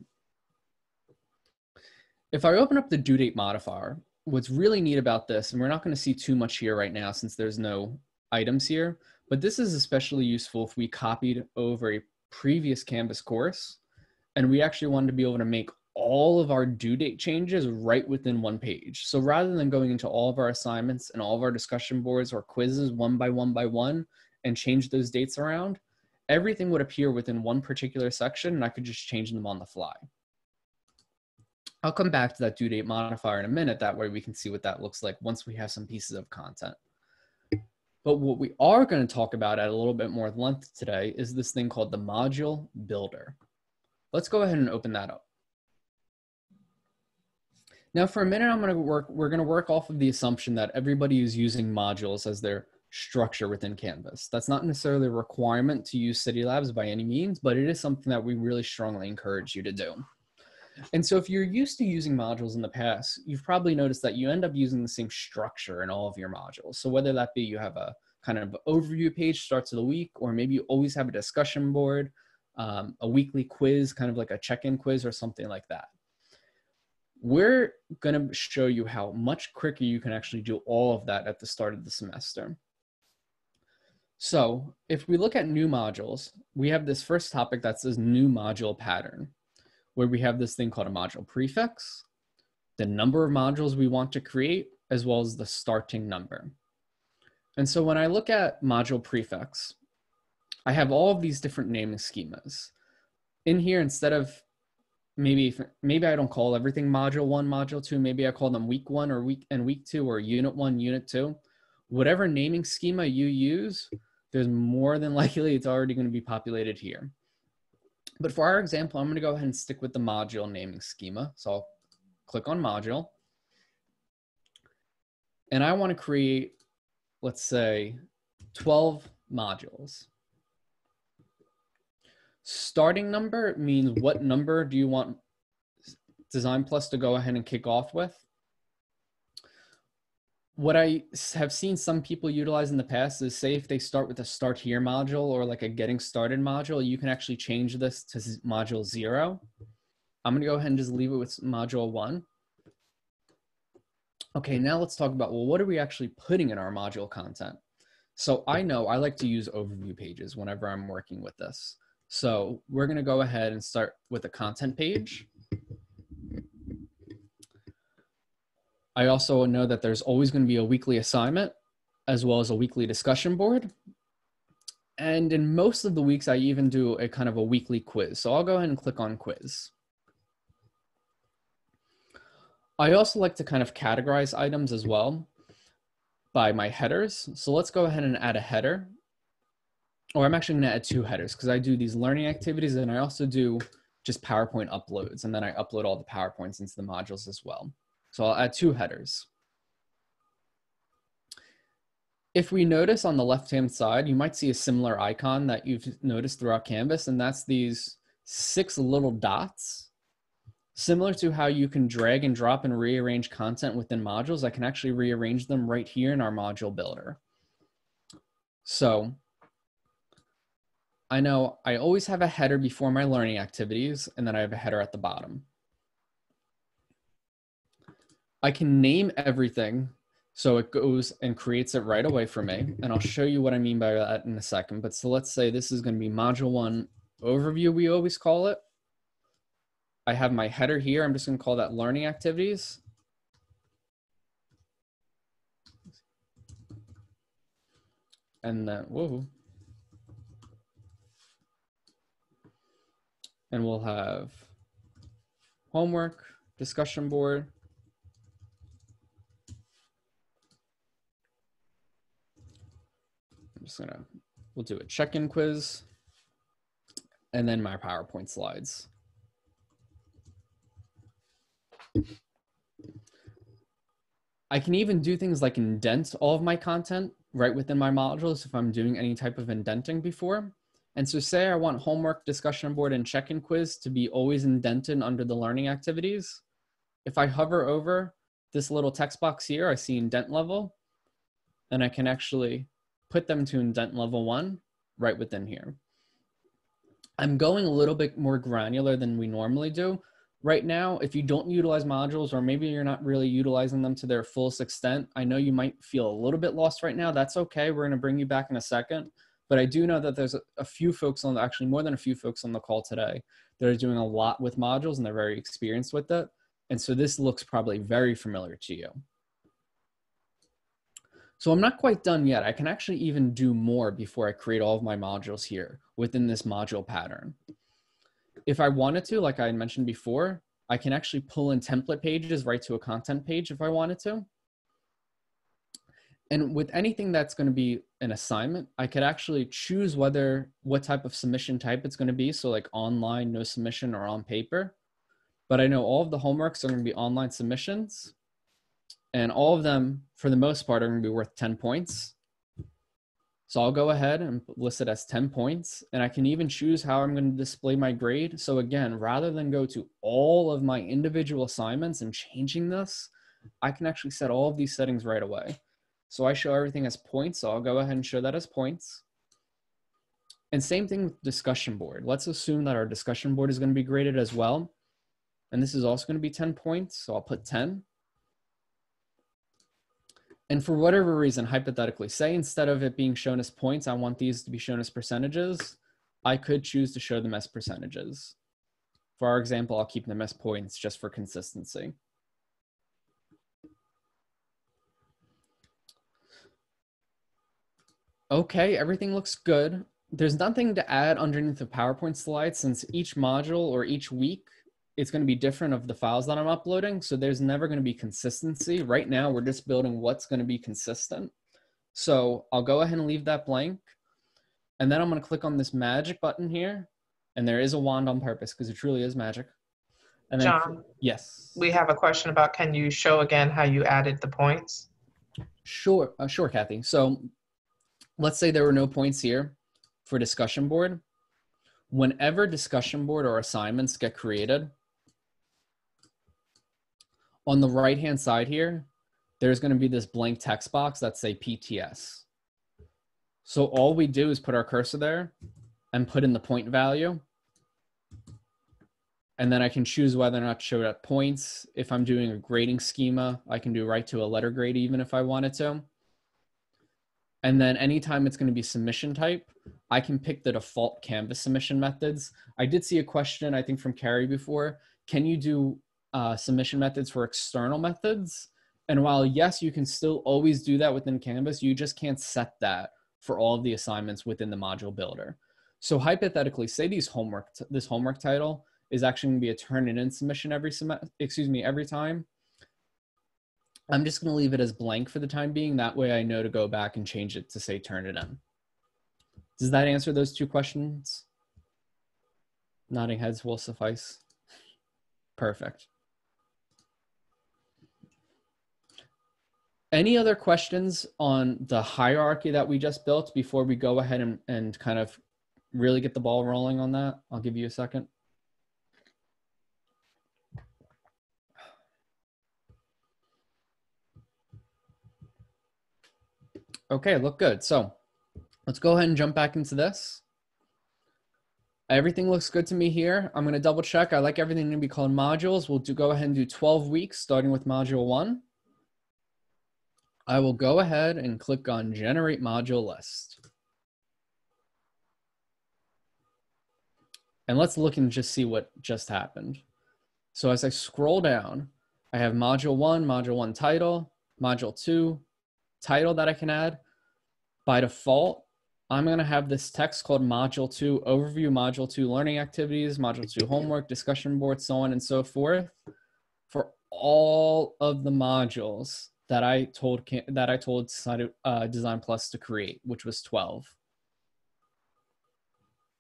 If I open up the due date modifier, what's really neat about this, and we're not gonna see too much here right now since there's no items here, but this is especially useful if we copied over a previous Canvas course and we actually wanted to be able to make all of our due date changes right within one page. So rather than going into all of our assignments and all of our discussion boards or quizzes one by one by one and change those dates around, everything would appear within one particular section and I could just change them on the fly. I'll come back to that due date modifier in a minute. That way we can see what that looks like once we have some pieces of content. But what we are going to talk about at a little bit more length today is this thing called the module builder. Let's go ahead and open that up. Now for a minute, I'm going to work, we're going to work off of the assumption that everybody is using modules as their structure within Canvas. That's not necessarily a requirement to use Cidi Labs by any means, but it is something that we really strongly encourage you to do. And so if you're used to using modules in the past, you've probably noticed that you end up using the same structure in all of your modules. So whether that be you have a kind of overview page starts of the week, or maybe you always have a discussion board, um, a weekly quiz, kind of like a check-in quiz or something like that. We're going to show you how much quicker you can actually do all of that at the start of the semester. So if we look at new modules, we have this first topic that says new module pattern, where we have this thing called a module prefix, the number of modules we want to create, as well as the starting number. And so when I look at module prefix, I have all of these different naming schemas. In here, instead of maybe maybe I don't call everything module one, module two, maybe I call them week one or week and week two or unit one, unit two. Whatever naming schema you use, there's more than likely it's already going to be populated here. But for our example, I'm going to go ahead and stick with the module naming schema. So I'll click on module. And I want to create, let's say, 12 modules. Starting number means what number do you want Design Plus to go ahead and kick off with? What I have seen some people utilize in the past is say if they start with a start here module or like a getting started module, you can actually change this to module zero. I'm gonna go ahead and just leave it with module one. Okay, now let's talk about, well, what are we actually putting in our module content? So I know I like to use overview pages whenever I'm working with this. So we're to go ahead and start with a content page. I also know that there's always going to be a weekly assignment as well as a weekly discussion board. And in most of the weeks, I even do a kind of a weekly quiz. So I'll go ahead and click on quiz. I also like to kind of categorize items as well by my headers. So let's go ahead and add a header or I'm actually going to add two headers because I do these learning activities and I also do just PowerPoint uploads and then I upload all the PowerPoints into the modules as well. So I'll add two headers. If we notice on the left-hand side, you might see a similar icon that you've noticed throughout Canvas, and that's these six little dots. Similar to how you can drag and drop and rearrange content within modules, I can actually rearrange them right here in our module builder. So I know I always have a header before my learning activities, and then I have a header at the bottom. I can name everything so it goes and creates it right away for me. And I'll show you what I mean by that in a second. But so let's say this is going to be module one overview, we always call it. I have my header here. I'm just going to call that learning activities. And then, whoa, and we'll have homework, discussion board. I'm just gonna, we'll do a check-in quiz and then my PowerPoint slides. I can even do things like indent all of my content right within my modules if I'm doing any type of indenting before. And so say I want homework, discussion board, and check-in quiz to be always indented under the learning activities. If I hover over this little text box here, I see indent level, and I can actually put them to indent level one right within here. I'm going a little bit more granular than we normally do. Right now, if you don't utilize modules or maybe you're not really utilizing them to their fullest extent, I know you might feel a little bit lost right now. That's okay. We're going to bring you back in a second. But I do know that there's a, few folks on, actually more than a few folks on the call today that are doing a lot with modules and they're very experienced with it. And so this looks probably very familiar to you. So I'm not quite done yet. I can actually even do more before I create all of my modules here within this module pattern. If I wanted to, like I mentioned before, I can actually pull in template pages right to a content page if I wanted to. And with anything that's going to be an assignment, I could actually choose whether what type of submission type it's going to be. So like online, no submission or on paper. But I know all of the homeworks are going to be online submissions and all of them for the most part are going to be worth 10 points. So I'll go ahead and list it as 10 points and I can even choose how I'm going to display my grade. So again, rather than go to all of my individual assignments and changing this, I can actually set all of these settings right away. So I show everything as points. So I'll go ahead and show that as points. And same thing with discussion board. Let's assume that our discussion board is going to be graded as well. And this is also going to be 10 points. So I'll put 10. And for whatever reason, hypothetically, say instead of it being shown as points, I want these to be shown as percentages, I could choose to show them as percentages. For our example, I'll keep them as points just for consistency. Okay, everything looks good. There's nothing to add underneath the PowerPoint slide since each module or each week it's going to be different of the files that I'm uploading. So there's never going to be consistency. Right now, we're just building what's going to be consistent. So I'll go ahead and leave that blank. And then I'm going to click on this magic button here. And there is a wand on purpose because it truly is magic. And then, John, yes. We have a question about can you show again how you added the points? Sure, uh, sure, Kathy. So let's say there were no points here for discussion board. Whenever discussion board or assignments get created, on the right hand side here, there's going to be this blank text box that say PTS. So all we do is put our cursor there and put in the point value. And then I can choose whether or not to show it at points. If I'm doing a grading schema, I can do right to a letter grade even if I wanted to. And then anytime it's going to be submission type, I can pick the default Canvas submission methods. I did see a question, I think from Carrie before. Can you do uh, submission methods for external methods. And while yes, you can still always do that within Canvas, you just can't set that for all of the assignments within the module builder. So hypothetically, say these homework this homework title is actually going to be a Turnitin submission every semester, excuse me every time. I'm just going to leave it as blank for the time being. That way, I know to go back and change it to say Turnitin. Does that answer those two questions? Nodding heads will suffice. Perfect. Any other questions on the hierarchy that we just built before we go ahead and, and kind of really get the ball rolling on that? I'll give you a second. Okay, look good. So let's go ahead and jump back into this. Everything looks good to me here. I'm going to double check. I like everything to be called modules. We'll do, go ahead and do 12 weeks, starting with module one. I will go ahead and click on generate module list. And let's look and just see what just happened. So as I scroll down, I have module one, module one title, module two, title that I can add. By default, I'm going to have this text called module two overview, module two learning activities, module two homework, discussion board, so on and so forth for all of the modules that I told that I told uh, Design Plus to create, which was 12.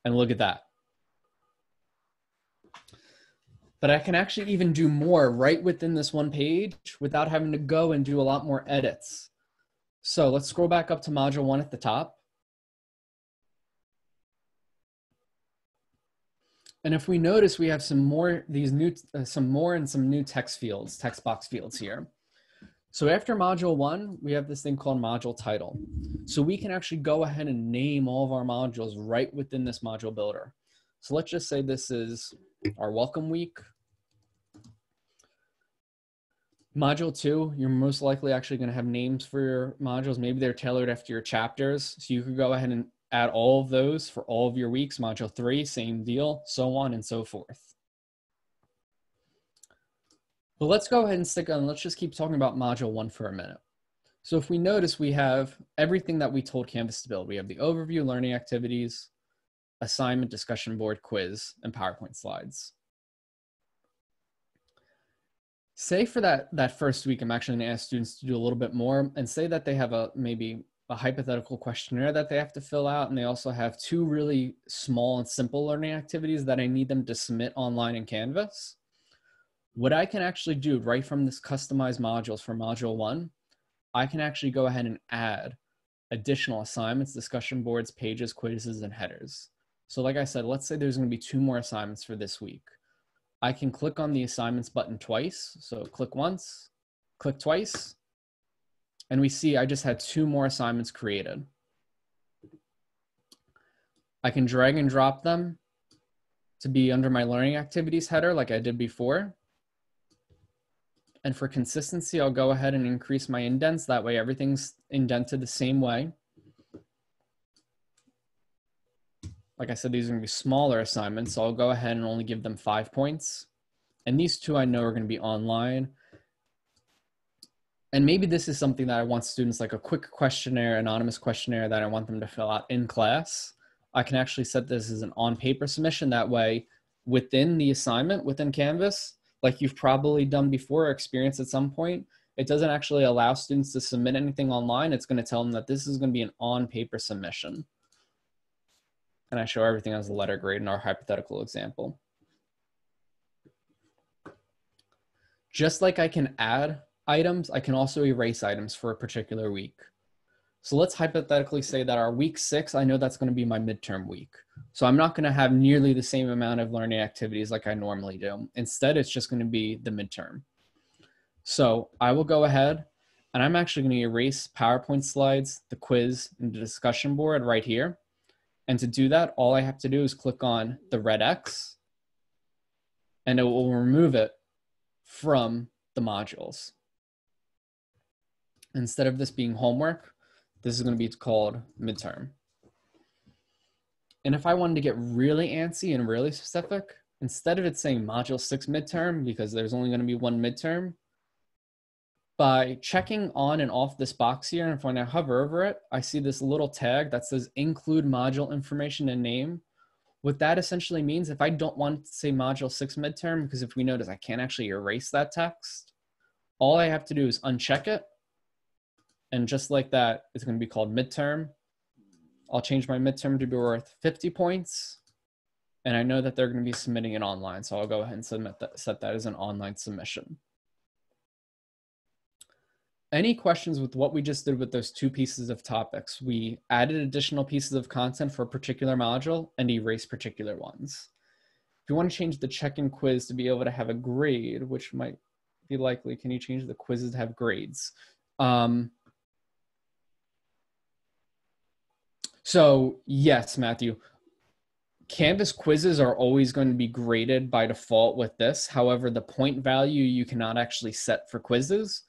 And look at that. But I can actually even do more right within this one page without having to go and do a lot more edits. So let's scroll back up to module one at the top. And if we notice, we have some more, these new, uh, some more and some new text fields, text box fields here. So after module one, we have this thing called module title. So we can actually go ahead and name all of our modules right within this module builder. So let's just say this is our welcome week. Module two, you're most likely actually gonna have names for your modules. Maybe they're tailored after your chapters. So you could go ahead and add all of those for all of your weeks. Module three, same deal, so on and so forth. But let's go ahead and stick on, let's just keep talking about module one for a minute. So if we notice, we have everything that we told Canvas to build. We have the overview, learning activities, assignment, discussion board, quiz, and PowerPoint slides. Say for that, that first week, I'm actually gonna ask students to do a little bit more and say that they have a maybe a hypothetical questionnaire that they have to fill out. And they also have two really small and simple learning activities that I need them to submit online in Canvas. What I can actually do right from this customized modules for module one, I can actually go ahead and add additional assignments, discussion boards, pages, quizzes, and headers. So like I said, let's say there's gonna be two more assignments for this week. I can click on the assignments button twice. So click once, click twice, and we see I just had two more assignments created. I can drag and drop them to be under my learning activities header like I did before. And for consistency, I'll go ahead and increase my indents. That way everything's indented the same way. Like I said, these are gonna be smaller assignments, so I'll go ahead and only give them five points. And these two I know are gonna be online. And maybe this is something that I want students like a quick questionnaire, anonymous questionnaire that I want them to fill out in class. I can actually set this as an on paper submission. That way, within the assignment, within Canvas, like you've probably done before or experienced at some point, it doesn't actually allow students to submit anything online. It's going to tell them that this is going to be an on paper submission. And I show everything as a letter grade in our hypothetical example. Just like I can add items, I can also erase items for a particular week. So let's hypothetically say that our week six, I know that's going to be my midterm week. So I'm not going to have nearly the same amount of learning activities like I normally do. Instead, it's just going to be the midterm. So I will go ahead and I'm actually going to erase PowerPoint slides, the quiz, and the discussion board right here. And to do that, all I have to do is click on the red X and it will remove it from the modules. Instead of this being homework, this is going to be called midterm. And if I wanted to get really antsy and really specific, instead of it saying module six midterm, because there's only going to be one midterm, by checking on and off this box here, and when I hover over it, I see this little tag that says include module information and name. What that essentially means, if I don't want to say module six midterm, because if we notice I can't actually erase that text, all I have to do is uncheck it and just like that, it's going to be called midterm. I'll change my midterm to be worth 50 points. And I know that they're going to be submitting it online. So I'll go ahead and submit that, set that as an online submission. Any questions with what we just did with those two pieces of topics? We added additional pieces of content for a particular module and erased particular ones. If you want to change the check-in quiz to be able to have a grade, which might be likely, can you change the quizzes to have grades? Um, So, yes, Matthew, Canvas quizzes are always going to be graded by default with this. However, the point value you cannot actually set for quizzes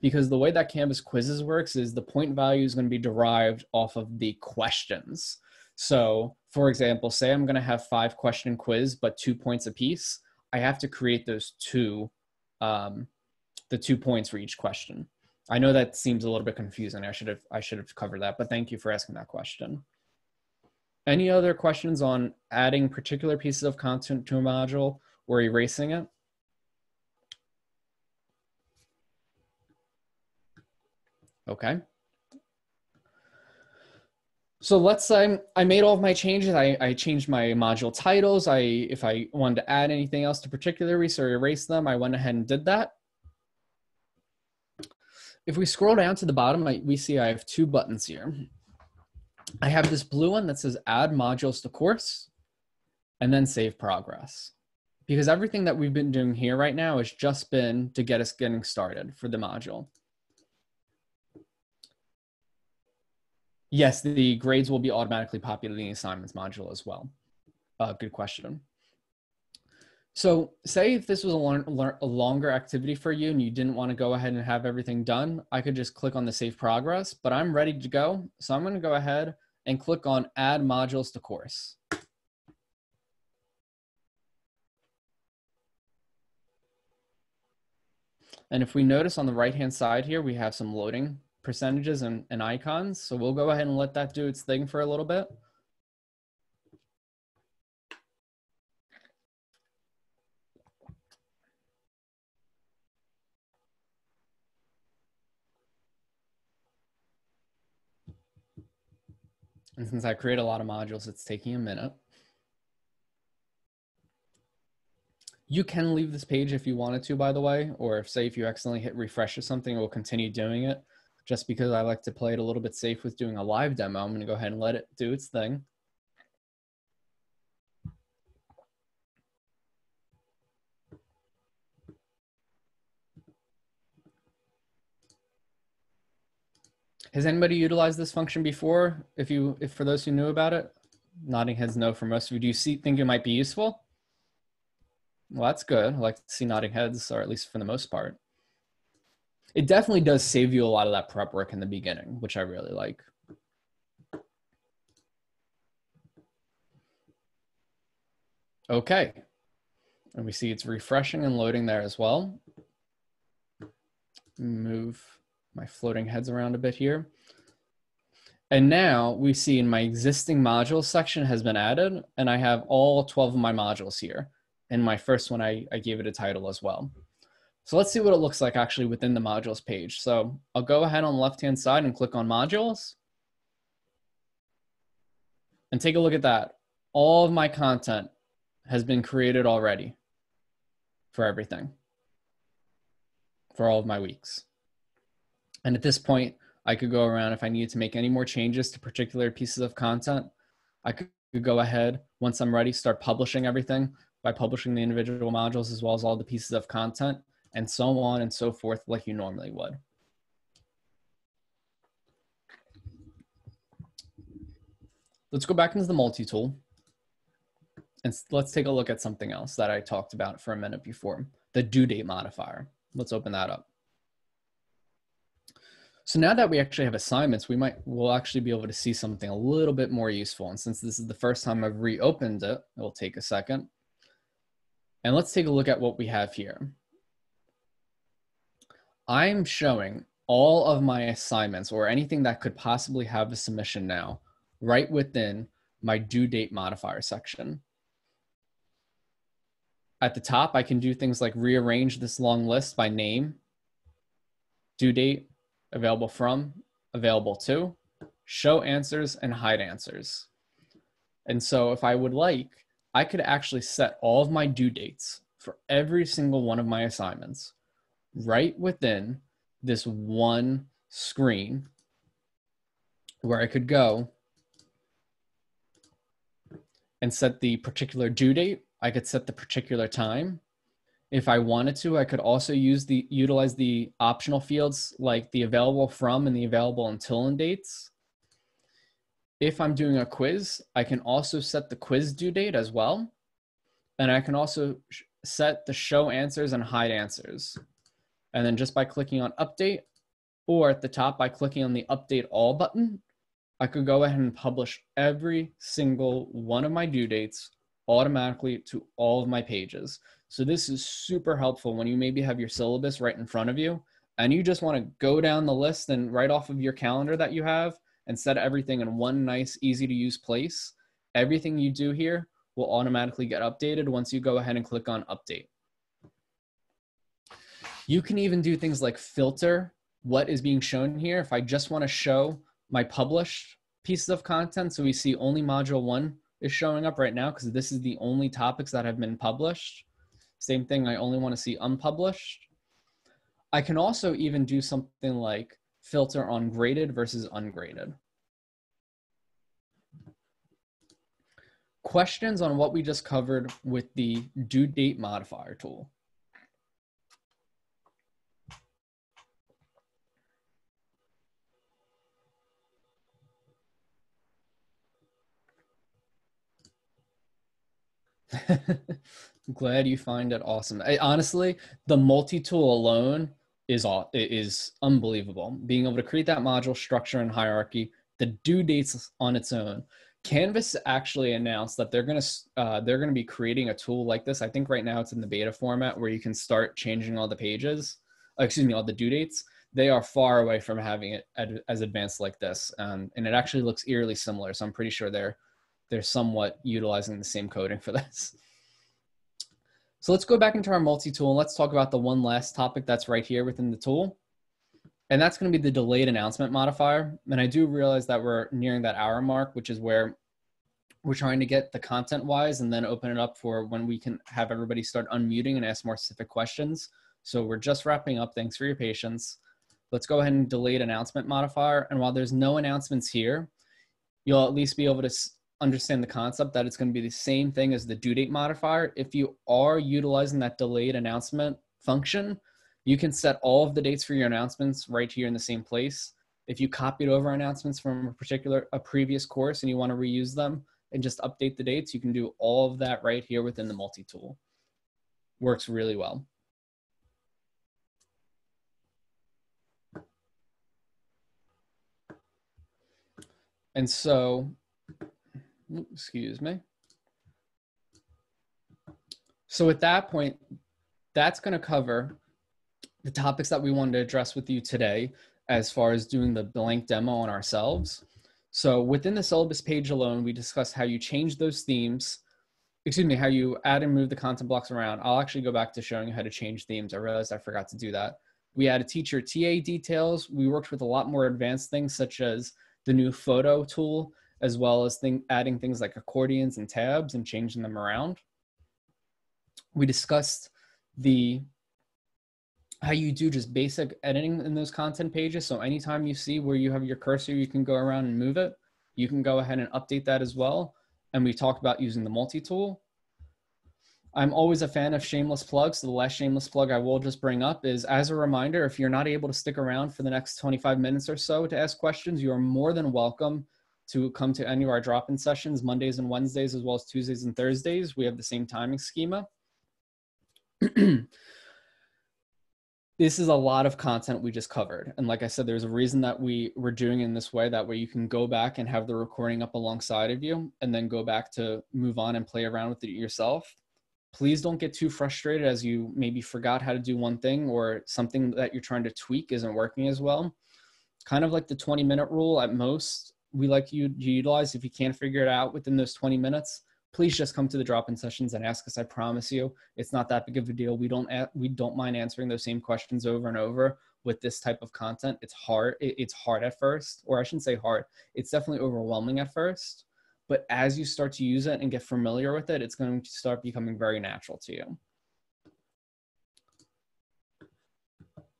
because the way that Canvas quizzes works is the point value is going to be derived off of the questions. So, for example, say I'm going to have five question quiz, but two points apiece. I have to create those two, um, the two points for each question. I know that seems a little bit confusing. I should have I should have covered that, but thank you for asking that question. Any other questions on adding particular pieces of content to a module or erasing it? Okay. So let's say I made all of my changes. I, I changed my module titles. I if I wanted to add anything else to particular or erase them, I went ahead and did that. If we scroll down to the bottom, I, we see I have two buttons here. I have this blue one that says add modules to course and then save progress. Because everything that we've been doing here right now has just been to get us getting started for the module. Yes, the grades will be automatically populated in the assignments module as well. Uh, good question. So say if this was a, a, longer activity for you and you didn't want to go ahead and have everything done, I could just click on the save progress, but I'm ready to go. So I'm going to go ahead and click on add modules to course. And if we notice on the right-hand side here, we have some loading percentages and, and icons. So we'll go ahead and let that do its thing for a little bit. And since I create a lot of modules, it's taking a minute. You can leave this page if you wanted to, by the way, or if say if you accidentally hit refresh or something, it will continue doing it. just because I like to play it a little bit safe with doing a live demo, I'm to go ahead and let it do its thing. Has anybody utilized this function before? If you, if for those who knew about it, nodding heads no for most of you. Do you see, think it might be useful? Well, that's good. I like to see nodding heads, or at least for the most part. It definitely does save you a lot of that prep work in the beginning, which I really like. Okay. And we see it's refreshing and loading there as well. Move my floating heads around a bit here. And now we see in my existing modules section has been added and I have all 12 of my modules here. And my first one, I, I gave it a title as well. So let's see what it looks like actually within the modules page. So I'll go ahead on the left-hand side and click on modules. And take a look at that. All of my content has been created already for everything, for all of my weeks. And at this point, I could go around if I needed to make any more changes to particular pieces of content. I could go ahead once I'm ready, start publishing everything by publishing the individual modules as well as all the pieces of content and so on and so forth like you normally would. Let's go back into the multi-tool and let's take a look at something else that I talked about for a minute before, the due date modifier. Let's open that up. So now that we actually have assignments, we might, we'll actually be able to see something a little bit more useful. And since this is the first time I've reopened it, it will take a second. And let's take a look at what we have here. I'm showing all of my assignments or anything that could possibly have a submission now right within my due date modifier section. At the top, I can do things like rearrange this long list by name, due date, available from, available to, show answers, and hide answers. And so if I would like, I could actually set all of my due dates for every single one of my assignments right within this one screen where I could go and set the particular due date. I could set the particular time if I wanted to, I could also use the utilize the optional fields like the available from and the available until and dates. If I'm doing a quiz, I can also set the quiz due date as well. And I can also set the show answers and hide answers. And then just by clicking on update or at the top by clicking on the update all button, I could go ahead and publish every single one of my due dates automatically to all of my pages. So this is super helpful when you maybe have your syllabus right in front of you and you just want to go down the list and right off of your calendar that you have and set everything in one nice, easy to use place. Everything you do here will automatically get updated once you go ahead and click on update. You can even do things like filter what is being shown here. If I just want to show my published pieces of content, so we see only module one is showing up right now because this is the only topics that have been published. Same thing, I only want to see unpublished. I can also even do something like filter on graded versus ungraded. Questions on what we just covered with the due date modifier tool. Glad you find it awesome. I, honestly, the multi-tool alone is all is unbelievable. Being able to create that module structure and hierarchy, the due dates on its own. Canvas actually announced that they're gonna uh, they're gonna be creating a tool like this. I think right now it's in the beta format where you can start changing all the pages. Uh, excuse me, all the due dates. They are far away from having it as advanced like this, um, and it actually looks eerily similar. So I'm pretty sure they're they're somewhat utilizing the same coding for this. So let's go back into our multi-tool and let's talk about the one last topic that's right here within the tool. And that's going to be the delayed announcement modifier. And I do realize that we're nearing that hour mark, which is where we're trying to get the content wise and then open it up for when we can have everybody start unmuting and ask more specific questions. So we're just wrapping up. Thanks for your patience. let's go ahead and delete announcement modifier. And while there's no announcements here, you'll at least be able to understand the concept that it's going to be the same thing as the due date modifier. If you are utilizing that delayed announcement function, you can set all of the dates for your announcements right here in the same place. If you copied over announcements from a particular, a previous course and you want to reuse them and just update the dates, you can do all of that right here within the multi-tool. Works really well. And so, excuse me. So at that point, that's going to cover the topics that we wanted to address with you today as far as doing the blank demo on ourselves. So within the syllabus page alone, we discussed how you change those themes, excuse me, how you add and move the content blocks around. I'll actually go back to showing you how to change themes. I realized I forgot to do that. We added teacher TA details. We worked with a lot more advanced things such as the new photo tool, as well as thing, adding things like accordions and tabs and changing them around. We discussed the how you do just basic editing in those content pages. So anytime you see where you have your cursor, you can go around and move it. You can go ahead and update that as well. And we talked about using the multi-tool. I'm always a fan of shameless plugs. The last shameless plug I will just bring up is as a reminder, if you're not able to stick around for the next 25 minutes or so to ask questions, you are more than welcome to come to any of our drop-in sessions, Mondays and Wednesdays, as well as Tuesdays and Thursdays. We have the same timing schema. this is a lot of content we just covered. And like I said, there's a reason that we were doing in this way. That way you can go back and have the recording up alongside of you and then go back to move on and play around with it yourself. Please don't get too frustrated as you maybe forgot how to do one thing or something that you're trying to tweak isn't working as well. Kind of like the 20 minute rule at most, we like you to utilize if you can't figure it out within those 20 minutes please just come to the drop-in sessions and ask us. I promise you, it's not that big of a deal. We don't we don't mind answering those same questions over and over with this type of content. It's hard. It's hard at first, or I shouldn't say hard. It's definitely overwhelming at first. But as you start to use it and get familiar with it, it's going to start becoming very natural to you.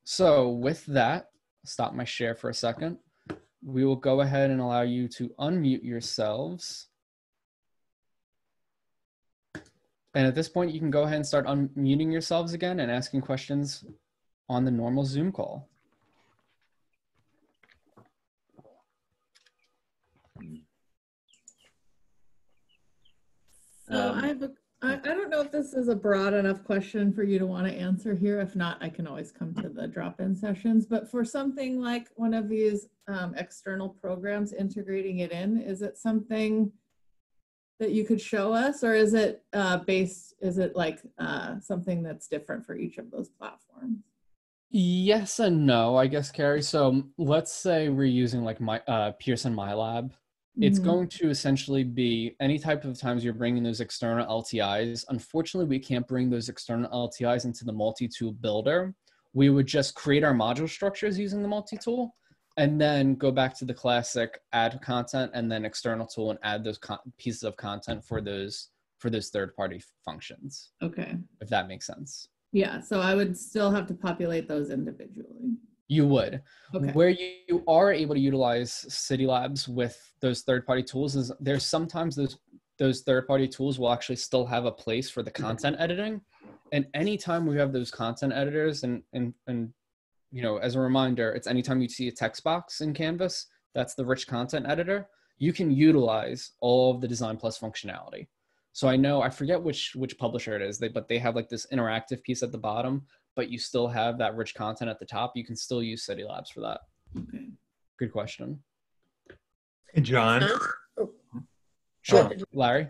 So with that, stop my share for a second. We will go ahead and allow you to unmute yourselves. And at this point, you can go ahead and start unmuting yourselves again and asking questions on the normal Zoom call. So um, I have a, I, I don't know if this is a broad enough question for you to want to answer here. If not, I can always come to the drop-in sessions. But for something like one of these um, external programs, integrating it in, is it something that you could show us or is it uh, based is it like uh, something that's different for each of those platforms yes and no i guess carrie so let's say we're using like my uh, pearson mylab. It's mm-hmm. going to essentially be any type of times you're bringing those external ltis unfortunately we can't bring those external ltis into the multi-tool builder. We would just create our module structures using the multi-tool and then go back to the classic add content and then external tool and add those con- pieces of content for those for those third party functions okay. if that makes sense. Yeah so i would still have to populate those individually you would okay. where you are able to utilize Cidi Labs with those third party tools is there's sometimes those those third party tools will actually still have a place for the content editing and anytime we have those content editors and and and you know, as a reminder, it's anytime you see a text box in Canvas, that's the rich content editor, you can utilize all of the design plus functionality. So I know I forget which which publisher it is, they, but they have like this interactive piece at the bottom, but you still have that rich content at the top. You can still use Cidi Labs for that. Okay. Good question. Hey, John. Oh. Sure, Larry.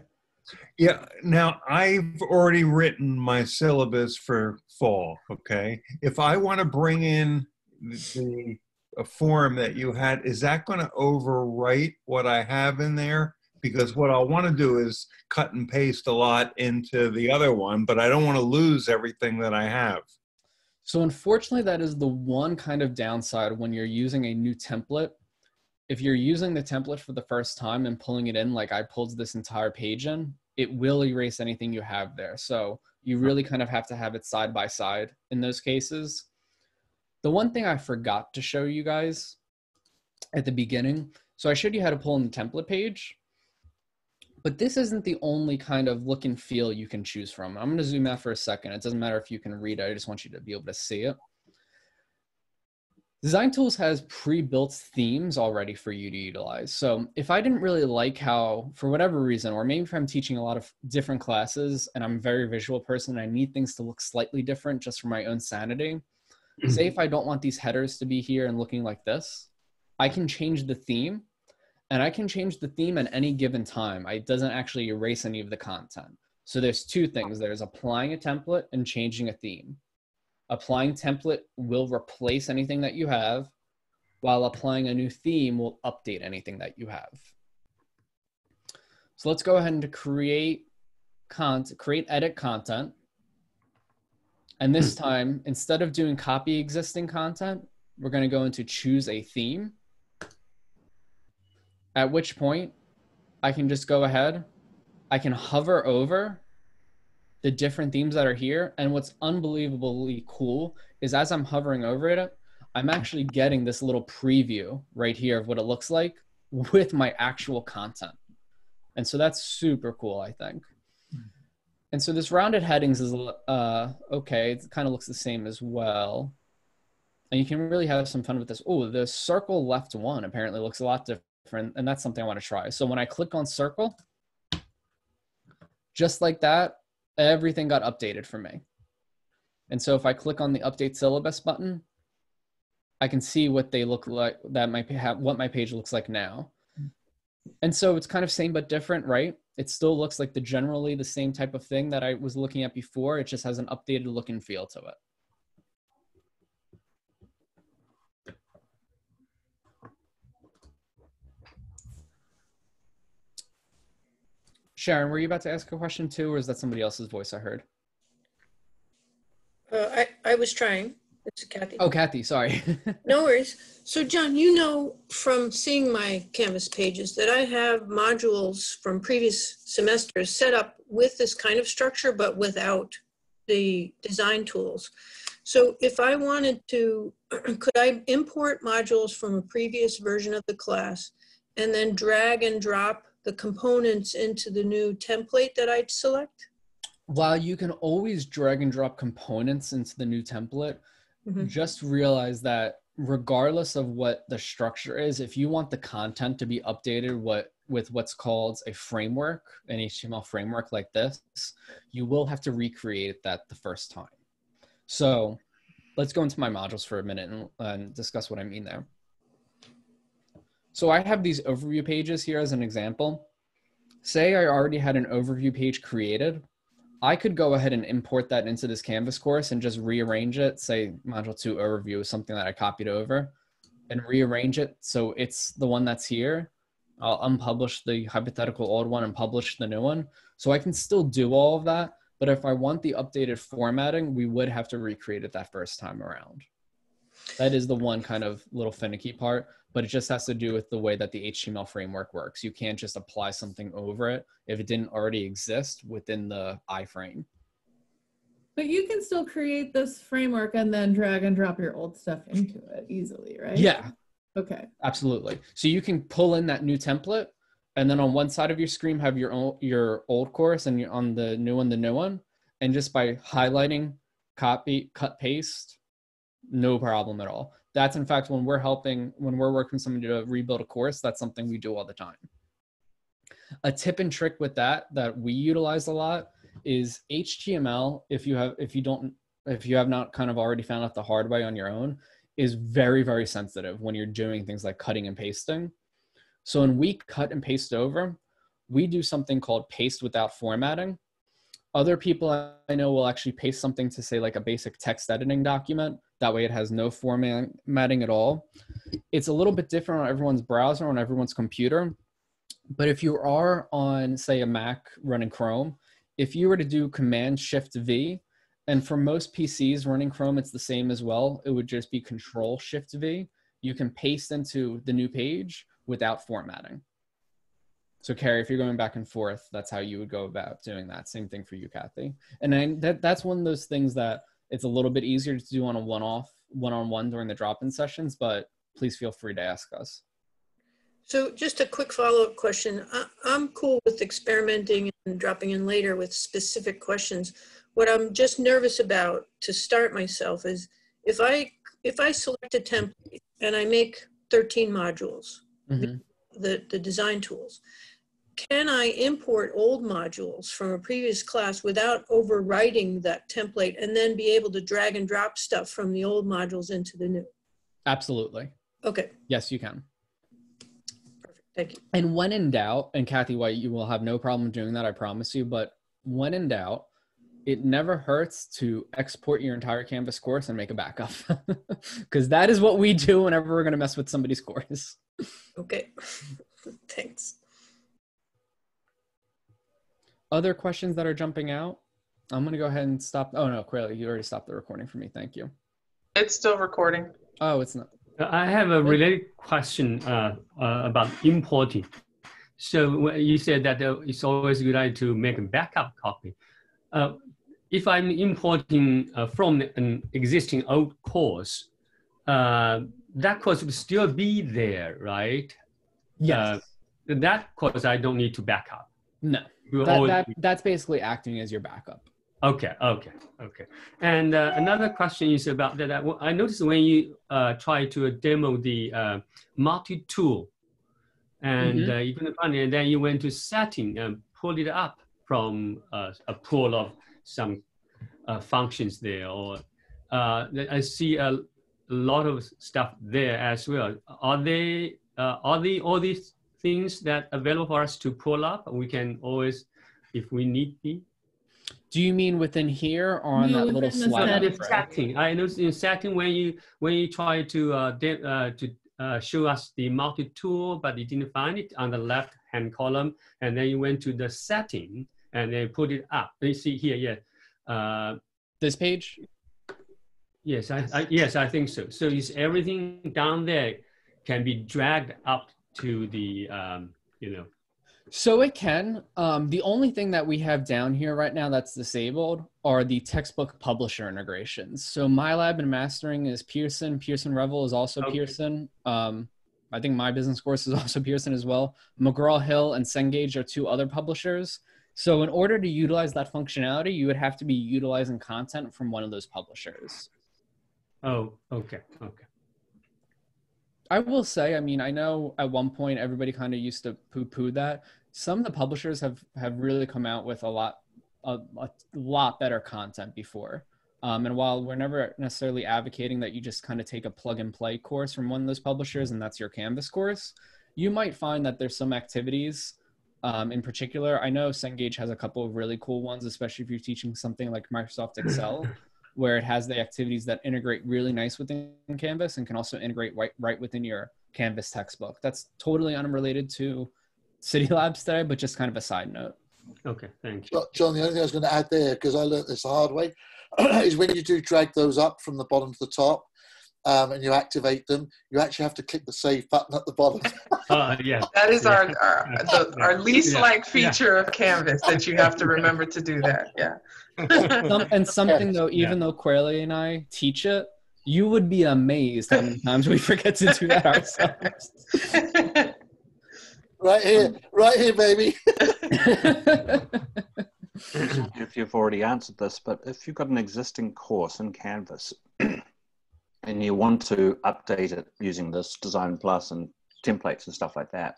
Yeah. Now I've already written my syllabus for fall. Okay. If I want to bring in the a form that you had, is that going to overwrite what I have in there? Because what I want to do is cut and paste a lot into the other one, but I don't want to lose everything that I have. So unfortunately, that is the one kind of downside when you're using a new template. If you're using the template for the first time and pulling it in, like I pulled this entire page in, it will erase anything you have there. So you really kind of have to have it side by side in those cases. The one thing I forgot to show you guys at the beginning, so I showed you how to pull in the template page, but this isn't the only kind of look and feel you can choose from. I'm going to zoom out for a second. It doesn't matter if you can read it. I just want you to be able to see it. Design Tools has pre-built themes already for you to utilize. So if I didn't really like how, for whatever reason, or maybe if I'm teaching a lot of different classes and I'm a very visual person, and I need things to look slightly different just for my own sanity. Say if I don't want these headers to be here and looking like this, I can change the theme and I can change the theme at any given time. It doesn't actually erase any of the content. So there's two things. There's applying a template and changing a theme applying template will replace anything that you have while applying a new theme will update anything that you have. So let's go ahead and create content, create edit content. And this time, instead of doing copy existing content, we're going to go into choose a theme. At which point I can just go ahead. I can hover over the different themes that are here. And what's unbelievably cool is as I'm hovering over it, I'm actually getting this little preview right here of what it looks like with my actual content. And so that's super cool, I think. And so this rounded headings is uh, okay. It kind of looks the same as well. And you can really have some fun with this. Oh, the circle left one apparently looks a lot different. And that's something I want to try. So when I click on circle, just like that, everything got updated for me. And so if I click on the update syllabus button, I can see what they look like that might have what my page looks like now. And so it's kind of same but different, right? It still looks like the generally the same type of thing that I was looking at before. It just has an updated look and feel to it. Sharon, were you about to ask a question too, or is that somebody else's voice I heard? Uh, I, I was trying. It's Kathy. Oh, Kathy, sorry. no worries. So, John, you know from seeing my Canvas pages that I have modules from previous semesters set up with this kind of structure, but without the design tools. So if I wanted to, could I import modules from a previous version of the class and then drag and drop the components into the new template that I'd select? While you can always drag and drop components into the new template, mm-hmm. just realize that regardless of what the structure is, if you want the content to be updated what with what's called a framework, an HTML framework like this, you will have to recreate that the first time. So let's go into my modules for a minute and, and discuss what I mean there. So I have these overview pages here as an example. Say I already had an overview page created. I could go ahead and import that into this Canvas course and just rearrange it. Say module two overview is something that I copied over and rearrange it. So it's the one that's here. I'll unpublish the hypothetical old one and publish the new one. So I can still do all of that. But if I want the updated formatting, we would have to recreate it that first time around. That is the one kind of little finicky part but it just has to do with the way that the HTML framework works. You can't just apply something over it if it didn't already exist within the iframe. But you can still create this framework and then drag and drop your old stuff into it easily, right? Yeah. Okay. Absolutely. So you can pull in that new template and then on one side of your screen have your own, your old course and your on the new one the new one and just by highlighting copy cut paste no problem at all. That's in fact when we're helping when we're working with somebody to rebuild a course that's something we do all the time. A tip and trick with that that we utilize a lot is html if you have if you don't if you have not kind of already found out the hard way on your own is very very sensitive when you're doing things like cutting and pasting. So when we cut and paste over we do something called paste without formatting. Other people i know will actually paste something to say like a basic text editing document that way it has no formatting at all. It's a little bit different on everyone's browser, on everyone's computer. But if you are on, say, a Mac running Chrome, if you were to do Command Shift V, and for most PCs running Chrome, it's the same as well. It would just be Control Shift V. You can paste into the new page without formatting. So, Carrie, if you're going back and forth, that's how you would go about doing that. Same thing for you, Kathy. And then that, that's one of those things that it's a little bit easier to do on a one-off one-on-one during the drop-in sessions, but please feel free to ask us. So just a quick follow-up question. I, I'm cool with experimenting and dropping in later with specific questions. What I'm just nervous about to start myself is if I if I select a template and I make 13 modules, Mhm. the, the design tools, can I import old modules from a previous class without overwriting that template and then be able to drag and drop stuff from the old modules into the new? Absolutely. Okay, Yes, you can. perfect. Thank you. And when in doubt, and Kathy White, you will have no problem doing that, I promise you. But when in doubt, it never hurts to export your entire Canvas course and make a backup. Because that is what we do whenever we're going to mess with somebody's course. Okay. Thanks. Other questions that are jumping out? I'm going to go ahead and stop. Oh, no, Quayle, you already stopped the recording for me. Thank you. It's still recording. Oh, it's not. I have a related question uh, uh, about importing. So you said that uh, it's always a good idea to make a backup copy. Uh, if I'm importing uh, from an existing old course, uh, that course will still be there, right? Yes. That course I don't need to back up. No. That, that, that's basically acting as your backup. Okay, okay, okay. And uh, another question is about that. I, I noticed when you uh, try to demo the uh, multi-tool, and Mhm. uh, you couldn't find it, and then you went to setting and pulled it up from uh, a pool of some uh, functions there. Or uh, I see a lot of stuff there as well. Are they uh, are they all these things that available for us to pull up? We can always, if we need be. Do you mean within here or on No, that little within the slide? that setting. I noticed in setting when you when you try to uh, de- uh, to uh, show us the multi tool, but you didn't find it on the left hand column, and then you went to the setting and then put it up. You see here, yeah. Uh, This page? yes, I, I yes I think so. So is everything down there can be dragged up to the um, you know So it can. Um, the only thing that we have down here right now that's disabled are the textbook publisher integrations. So MyLab and Mastering is Pearson. Pearson Revel is also Okay. Pearson. Um, I think My Business Course is also Pearson as well. McGraw Hill and Cengage are two other publishers. So in order to utilize that functionality, you would have to be utilizing content from one of those publishers. oh okay okay I will say, I mean, I know at one point everybody kind of used to poo-poo that. Some of the publishers have have really come out with a lot a, a lot better content before. Um, and while we're never necessarily advocating that you just kind of take a plug and play course from one of those publishers and that's your Canvas course, you might find that there's some activities um, in particular. I know Cengage has a couple of really cool ones, especially if you're teaching something like Microsoft Excel, where it has the activities that integrate really nice within Canvas and can also integrate right, right within your Canvas textbook. That's totally unrelated to Cidi Labs today, but just kind of a side note. okay thank you. John, the only thing I was going to add there, because I learned this the hard way, is when you do drag those up from the bottom to the top um, and you activate them, you actually have to click the save button at the bottom. Uh, yeah. That is Yeah. our, our, the, our least Yeah. liked feature of Canvas, that you have to remember to do that, yeah. Some, and something though, even though Quayle and I teach it, you would be amazed how many times we forget to do that ourselves. right here, right here, baby. if you've already answered this, but if you've got an existing course in Canvas and you want to update it using this Design Plus and templates and stuff like that,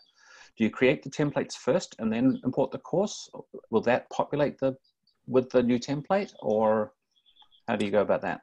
do you create the templates first and then import the course? Will that populate the with the new template, or how do you go about that?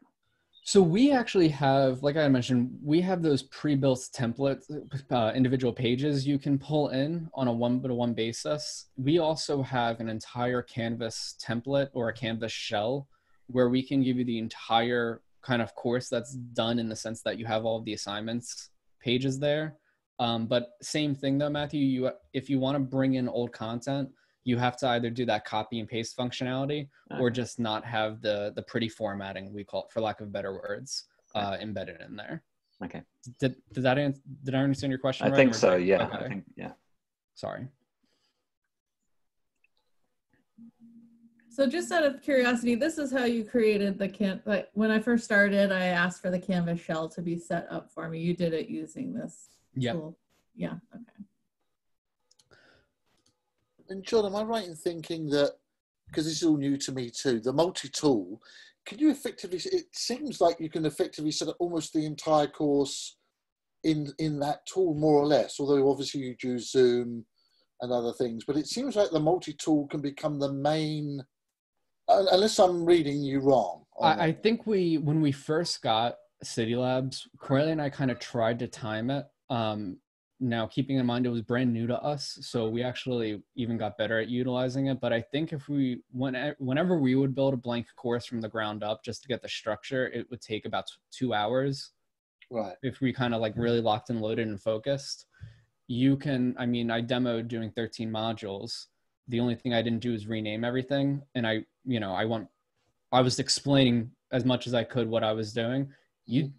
So we actually have, like I mentioned, we have those pre-built templates, uh, individual pages you can pull in on a one-to-one basis. We also have an entire Canvas template or a Canvas shell where we can give you the entire kind of course that's done in the sense that you have all of the assignments pages there. Um, but same thing though, Matthew. You if you want to bring in old content, you have to either do that copy and paste functionality or just not have the the pretty formatting we call it for lack of better words uh, embedded in there. Okay, Did did that answer, did I understand your question? I right, think or- so. Yeah, Okay. I think yeah. Sorry. So just out of curiosity, this is how you created the can, like, when I first started, I asked for the Canvas shell to be set up for me. You did it using this Yep. tool. Yeah, okay. And John, am I right in thinking that because this is all new to me too, the multi-tool, can you effectively? It seems like you can effectively set up almost the entire course in in that tool, more or less. Although obviously you use Zoom and other things, but it seems like the multi-tool can become the main. Unless I'm reading you wrong. I, I think we when we first got Cidi Labs, Corey and I kind of tried to time it. Um, now, keeping in mind it was brand new to us, so we actually even got better at utilizing it. But I think if we when whenever we would build a blank course from the ground up just to get the structure, it would take about two hours right. if we kind of like really locked and loaded and focused. You can, I mean, I demoed doing 13 modules. The only thing I didn't do is rename everything, and I, you know, I want, I was explaining as much as I could what I was doing. You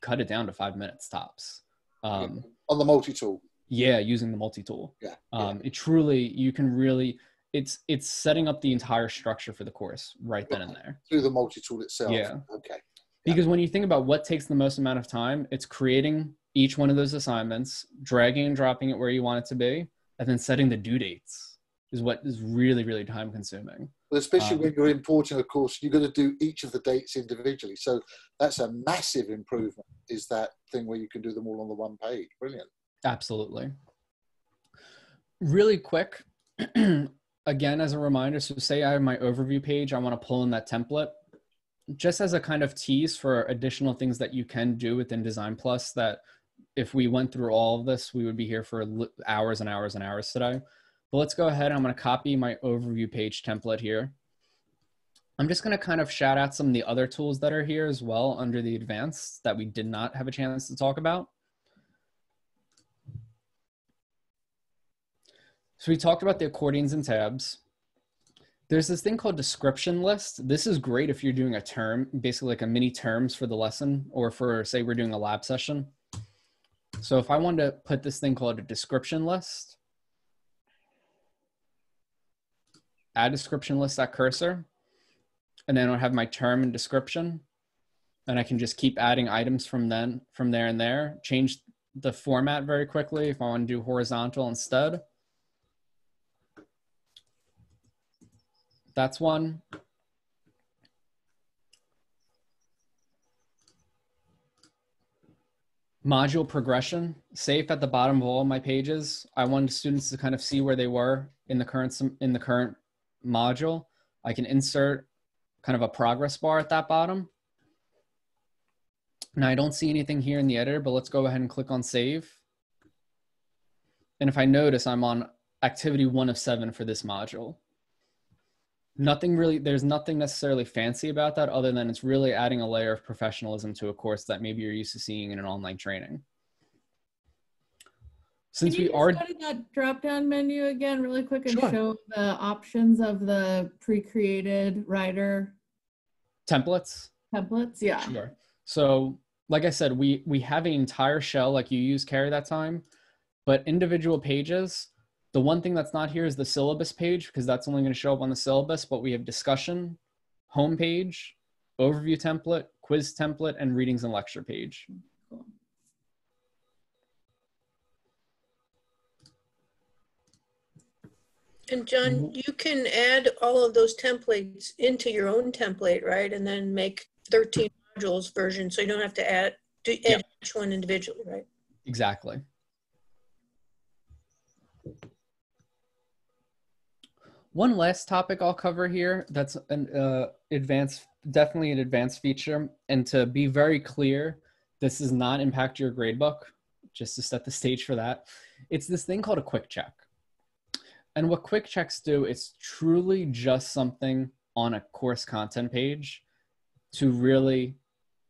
cut it down to five minutes tops. Um, On the multi-tool. yeah, using the multi-tool. Yeah. Um, it truly, you can really, it's it's setting up the entire structure for the course right then and there. through the multi-tool itself. Yeah. Okay. Because when you think about what takes the most amount of time, it's creating each one of those assignments, dragging and dropping it where you want it to be, and then setting the due dates is what is really, really time consuming. But especially Um, when you're importing a course, you've got to do each of the dates individually. So that's a massive improvement. Is that thing where you can do them all on the one page? Brilliant. Absolutely. Really quick, again, as a reminder, so say I have my overview page, I want to pull in that template. Just as a kind of tease for additional things that you can do within Design Plus that if we went through all of this, we would be here for hours and hours and hours today. But let's go ahead. I'm going to copy my overview page template here. I'm just going to kind of shout out some of the other tools that are here as well under the advanced that we did not have a chance to talk about. So we talked about the accordions and tabs. There's this thing called description list. This is great if you're doing a term, basically like a mini terms for the lesson, or for say we're doing a lab session. So if I wanted to put this thing called a description list, add description list that cursor, and then I'll have my term and description, and I can just keep adding items from then from there and there. Change the format very quickly if I want to do horizontal instead. That's one. Module progression, safe at the bottom of all my pages. I wanted students to kind of see where they were in the current in the current module. I can insert kind of a progress bar at that bottom. Now I don't see anything here in the editor, but let's go ahead and click on save. And if I notice, I'm on activity one of seven for this module nothing really there's nothing necessarily fancy about that other than it's really adding a layer of professionalism to a course that maybe you're used to seeing in an online training since Can you we are go to that drop down menu again really quick and Sure. show the options of the pre-created Rider templates templates? Yeah. Sure. So, like I said, we we have an entire shell like you use Carrie that time, but individual pages. The one thing that's not here is the syllabus page because that's only going to show up on the syllabus. But we have discussion, homepage, overview template, quiz template, and readings and lecture page. Cool. And John, you can add all of those templates into your own template, right? And then make 13 modules version, so you don't have to add, do add each one individually, right? Exactly. One last topic I'll cover here that's an uh, advanced, definitely an advanced feature. And to be very clear, this does not impact your gradebook, just to set the stage for that. It's this thing called a quick check. And what quick checks do, it's truly just something on a course content page to really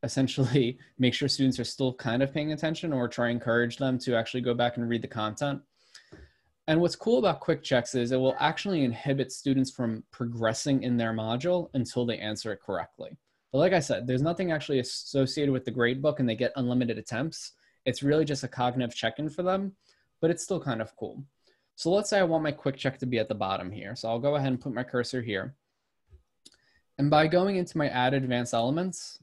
essentially make sure students are still kind of paying attention or try encourage them to actually go back and read the content. And what's cool about quick checks is it will actually inhibit students from progressing in their module until they answer it correctly. But like I said, there's nothing actually associated with the gradebook and they get unlimited attempts. It's really just a cognitive check-in for them, but it's still kind of cool. So let's say I want my quick check to be at the bottom here. So I'll go ahead and put my cursor here. And by going into my add advanced elements,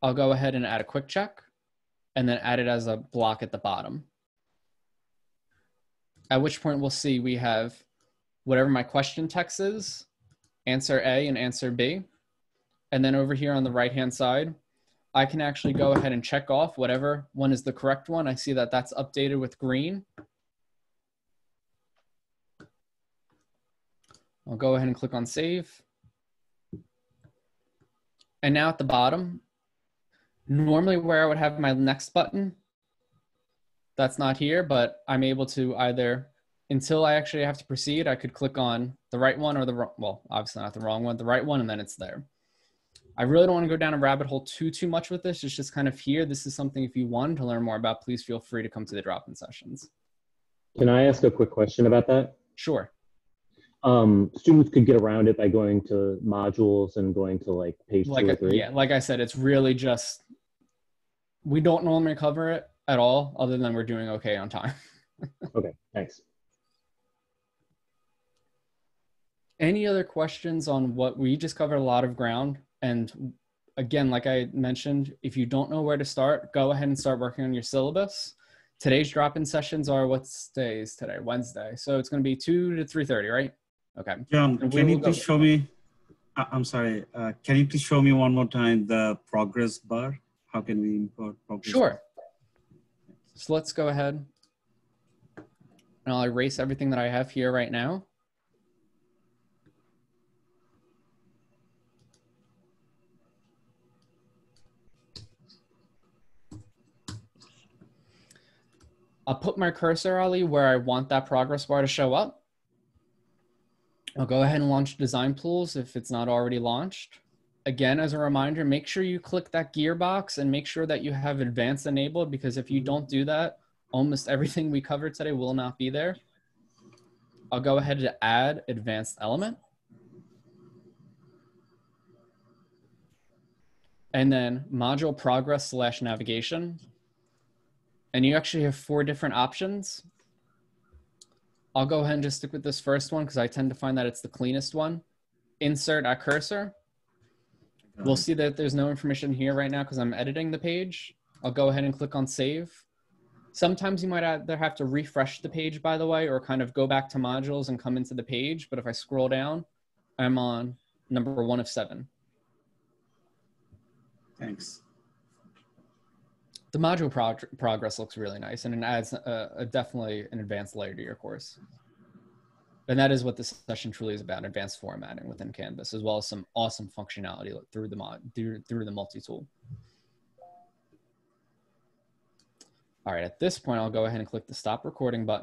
I'll go ahead and add a quick check and then add it as a block at the bottom. At which point we'll see we have whatever my question text is, answer A and answer B. And then over here on the right-hand side, I can actually go ahead and check off whatever one is the correct one. I see that that's updated with green. I'll go ahead and click on save. And now at the bottom, normally where I would have my next button, that's not here, but I'm able to either, until I actually have to proceed, I could click on the right one or the wrong, well, obviously not the wrong one, the right one, and then it's there. I really don't want to go down a rabbit hole too, too much with this. It's just kind of here. This is something if you want to learn more about, please feel free to come to the drop-in sessions. Can I ask a quick question about that? Sure. Um, students could get around it by going to modules and going to like page Like, I- three. yeah, like I said, it's really just, we don't normally cover it at all, other than we're doing okay on time. Okay, thanks. Any other questions on what we just covered a lot of ground? And again, like I mentioned, if you don't know where to start, go ahead and start working on your syllabus. Today's drop-in sessions are what's day is today? Wednesday. So it's going to be two to three thirty, right? Okay. John, And we can you please show me, I- I'm sorry, uh, can you please show me one more time the progress bar? How can we import progress? Sure. So let's go ahead. And I'll erase everything that I have here right now. I'll put my cursor, Ali, where I want that progress bar to show up. I'll go ahead and launch Design Tools if it's not already launched. Again as a reminder make sure you click that gearbox and make sure that you have advanced enabled because if you mm-hmm. don't do that almost everything we covered today will not be there. I'll go ahead to add advanced element. And then module progress slash navigation. And you actually have four different options i'll go ahead and just stick with this first one because i tend to find that it's the cleanest one insert at cursor We'll see that there's no information here right now because I'm editing the page. I'll go ahead and click on save. Sometimes you might either have to refresh the page, by the way, or kind of go back to modules and come into the page. But if I scroll down, I'm on number one of seven. Thanks. The module prog- progress looks really nice and it adds a, a definitely an advanced layer to your course. And that is what this session truly is about, advanced formatting within Canvas, as well as some awesome functionality through the mod through, through the multi-tool. All right, at this point, I'll go ahead and click the stop recording button.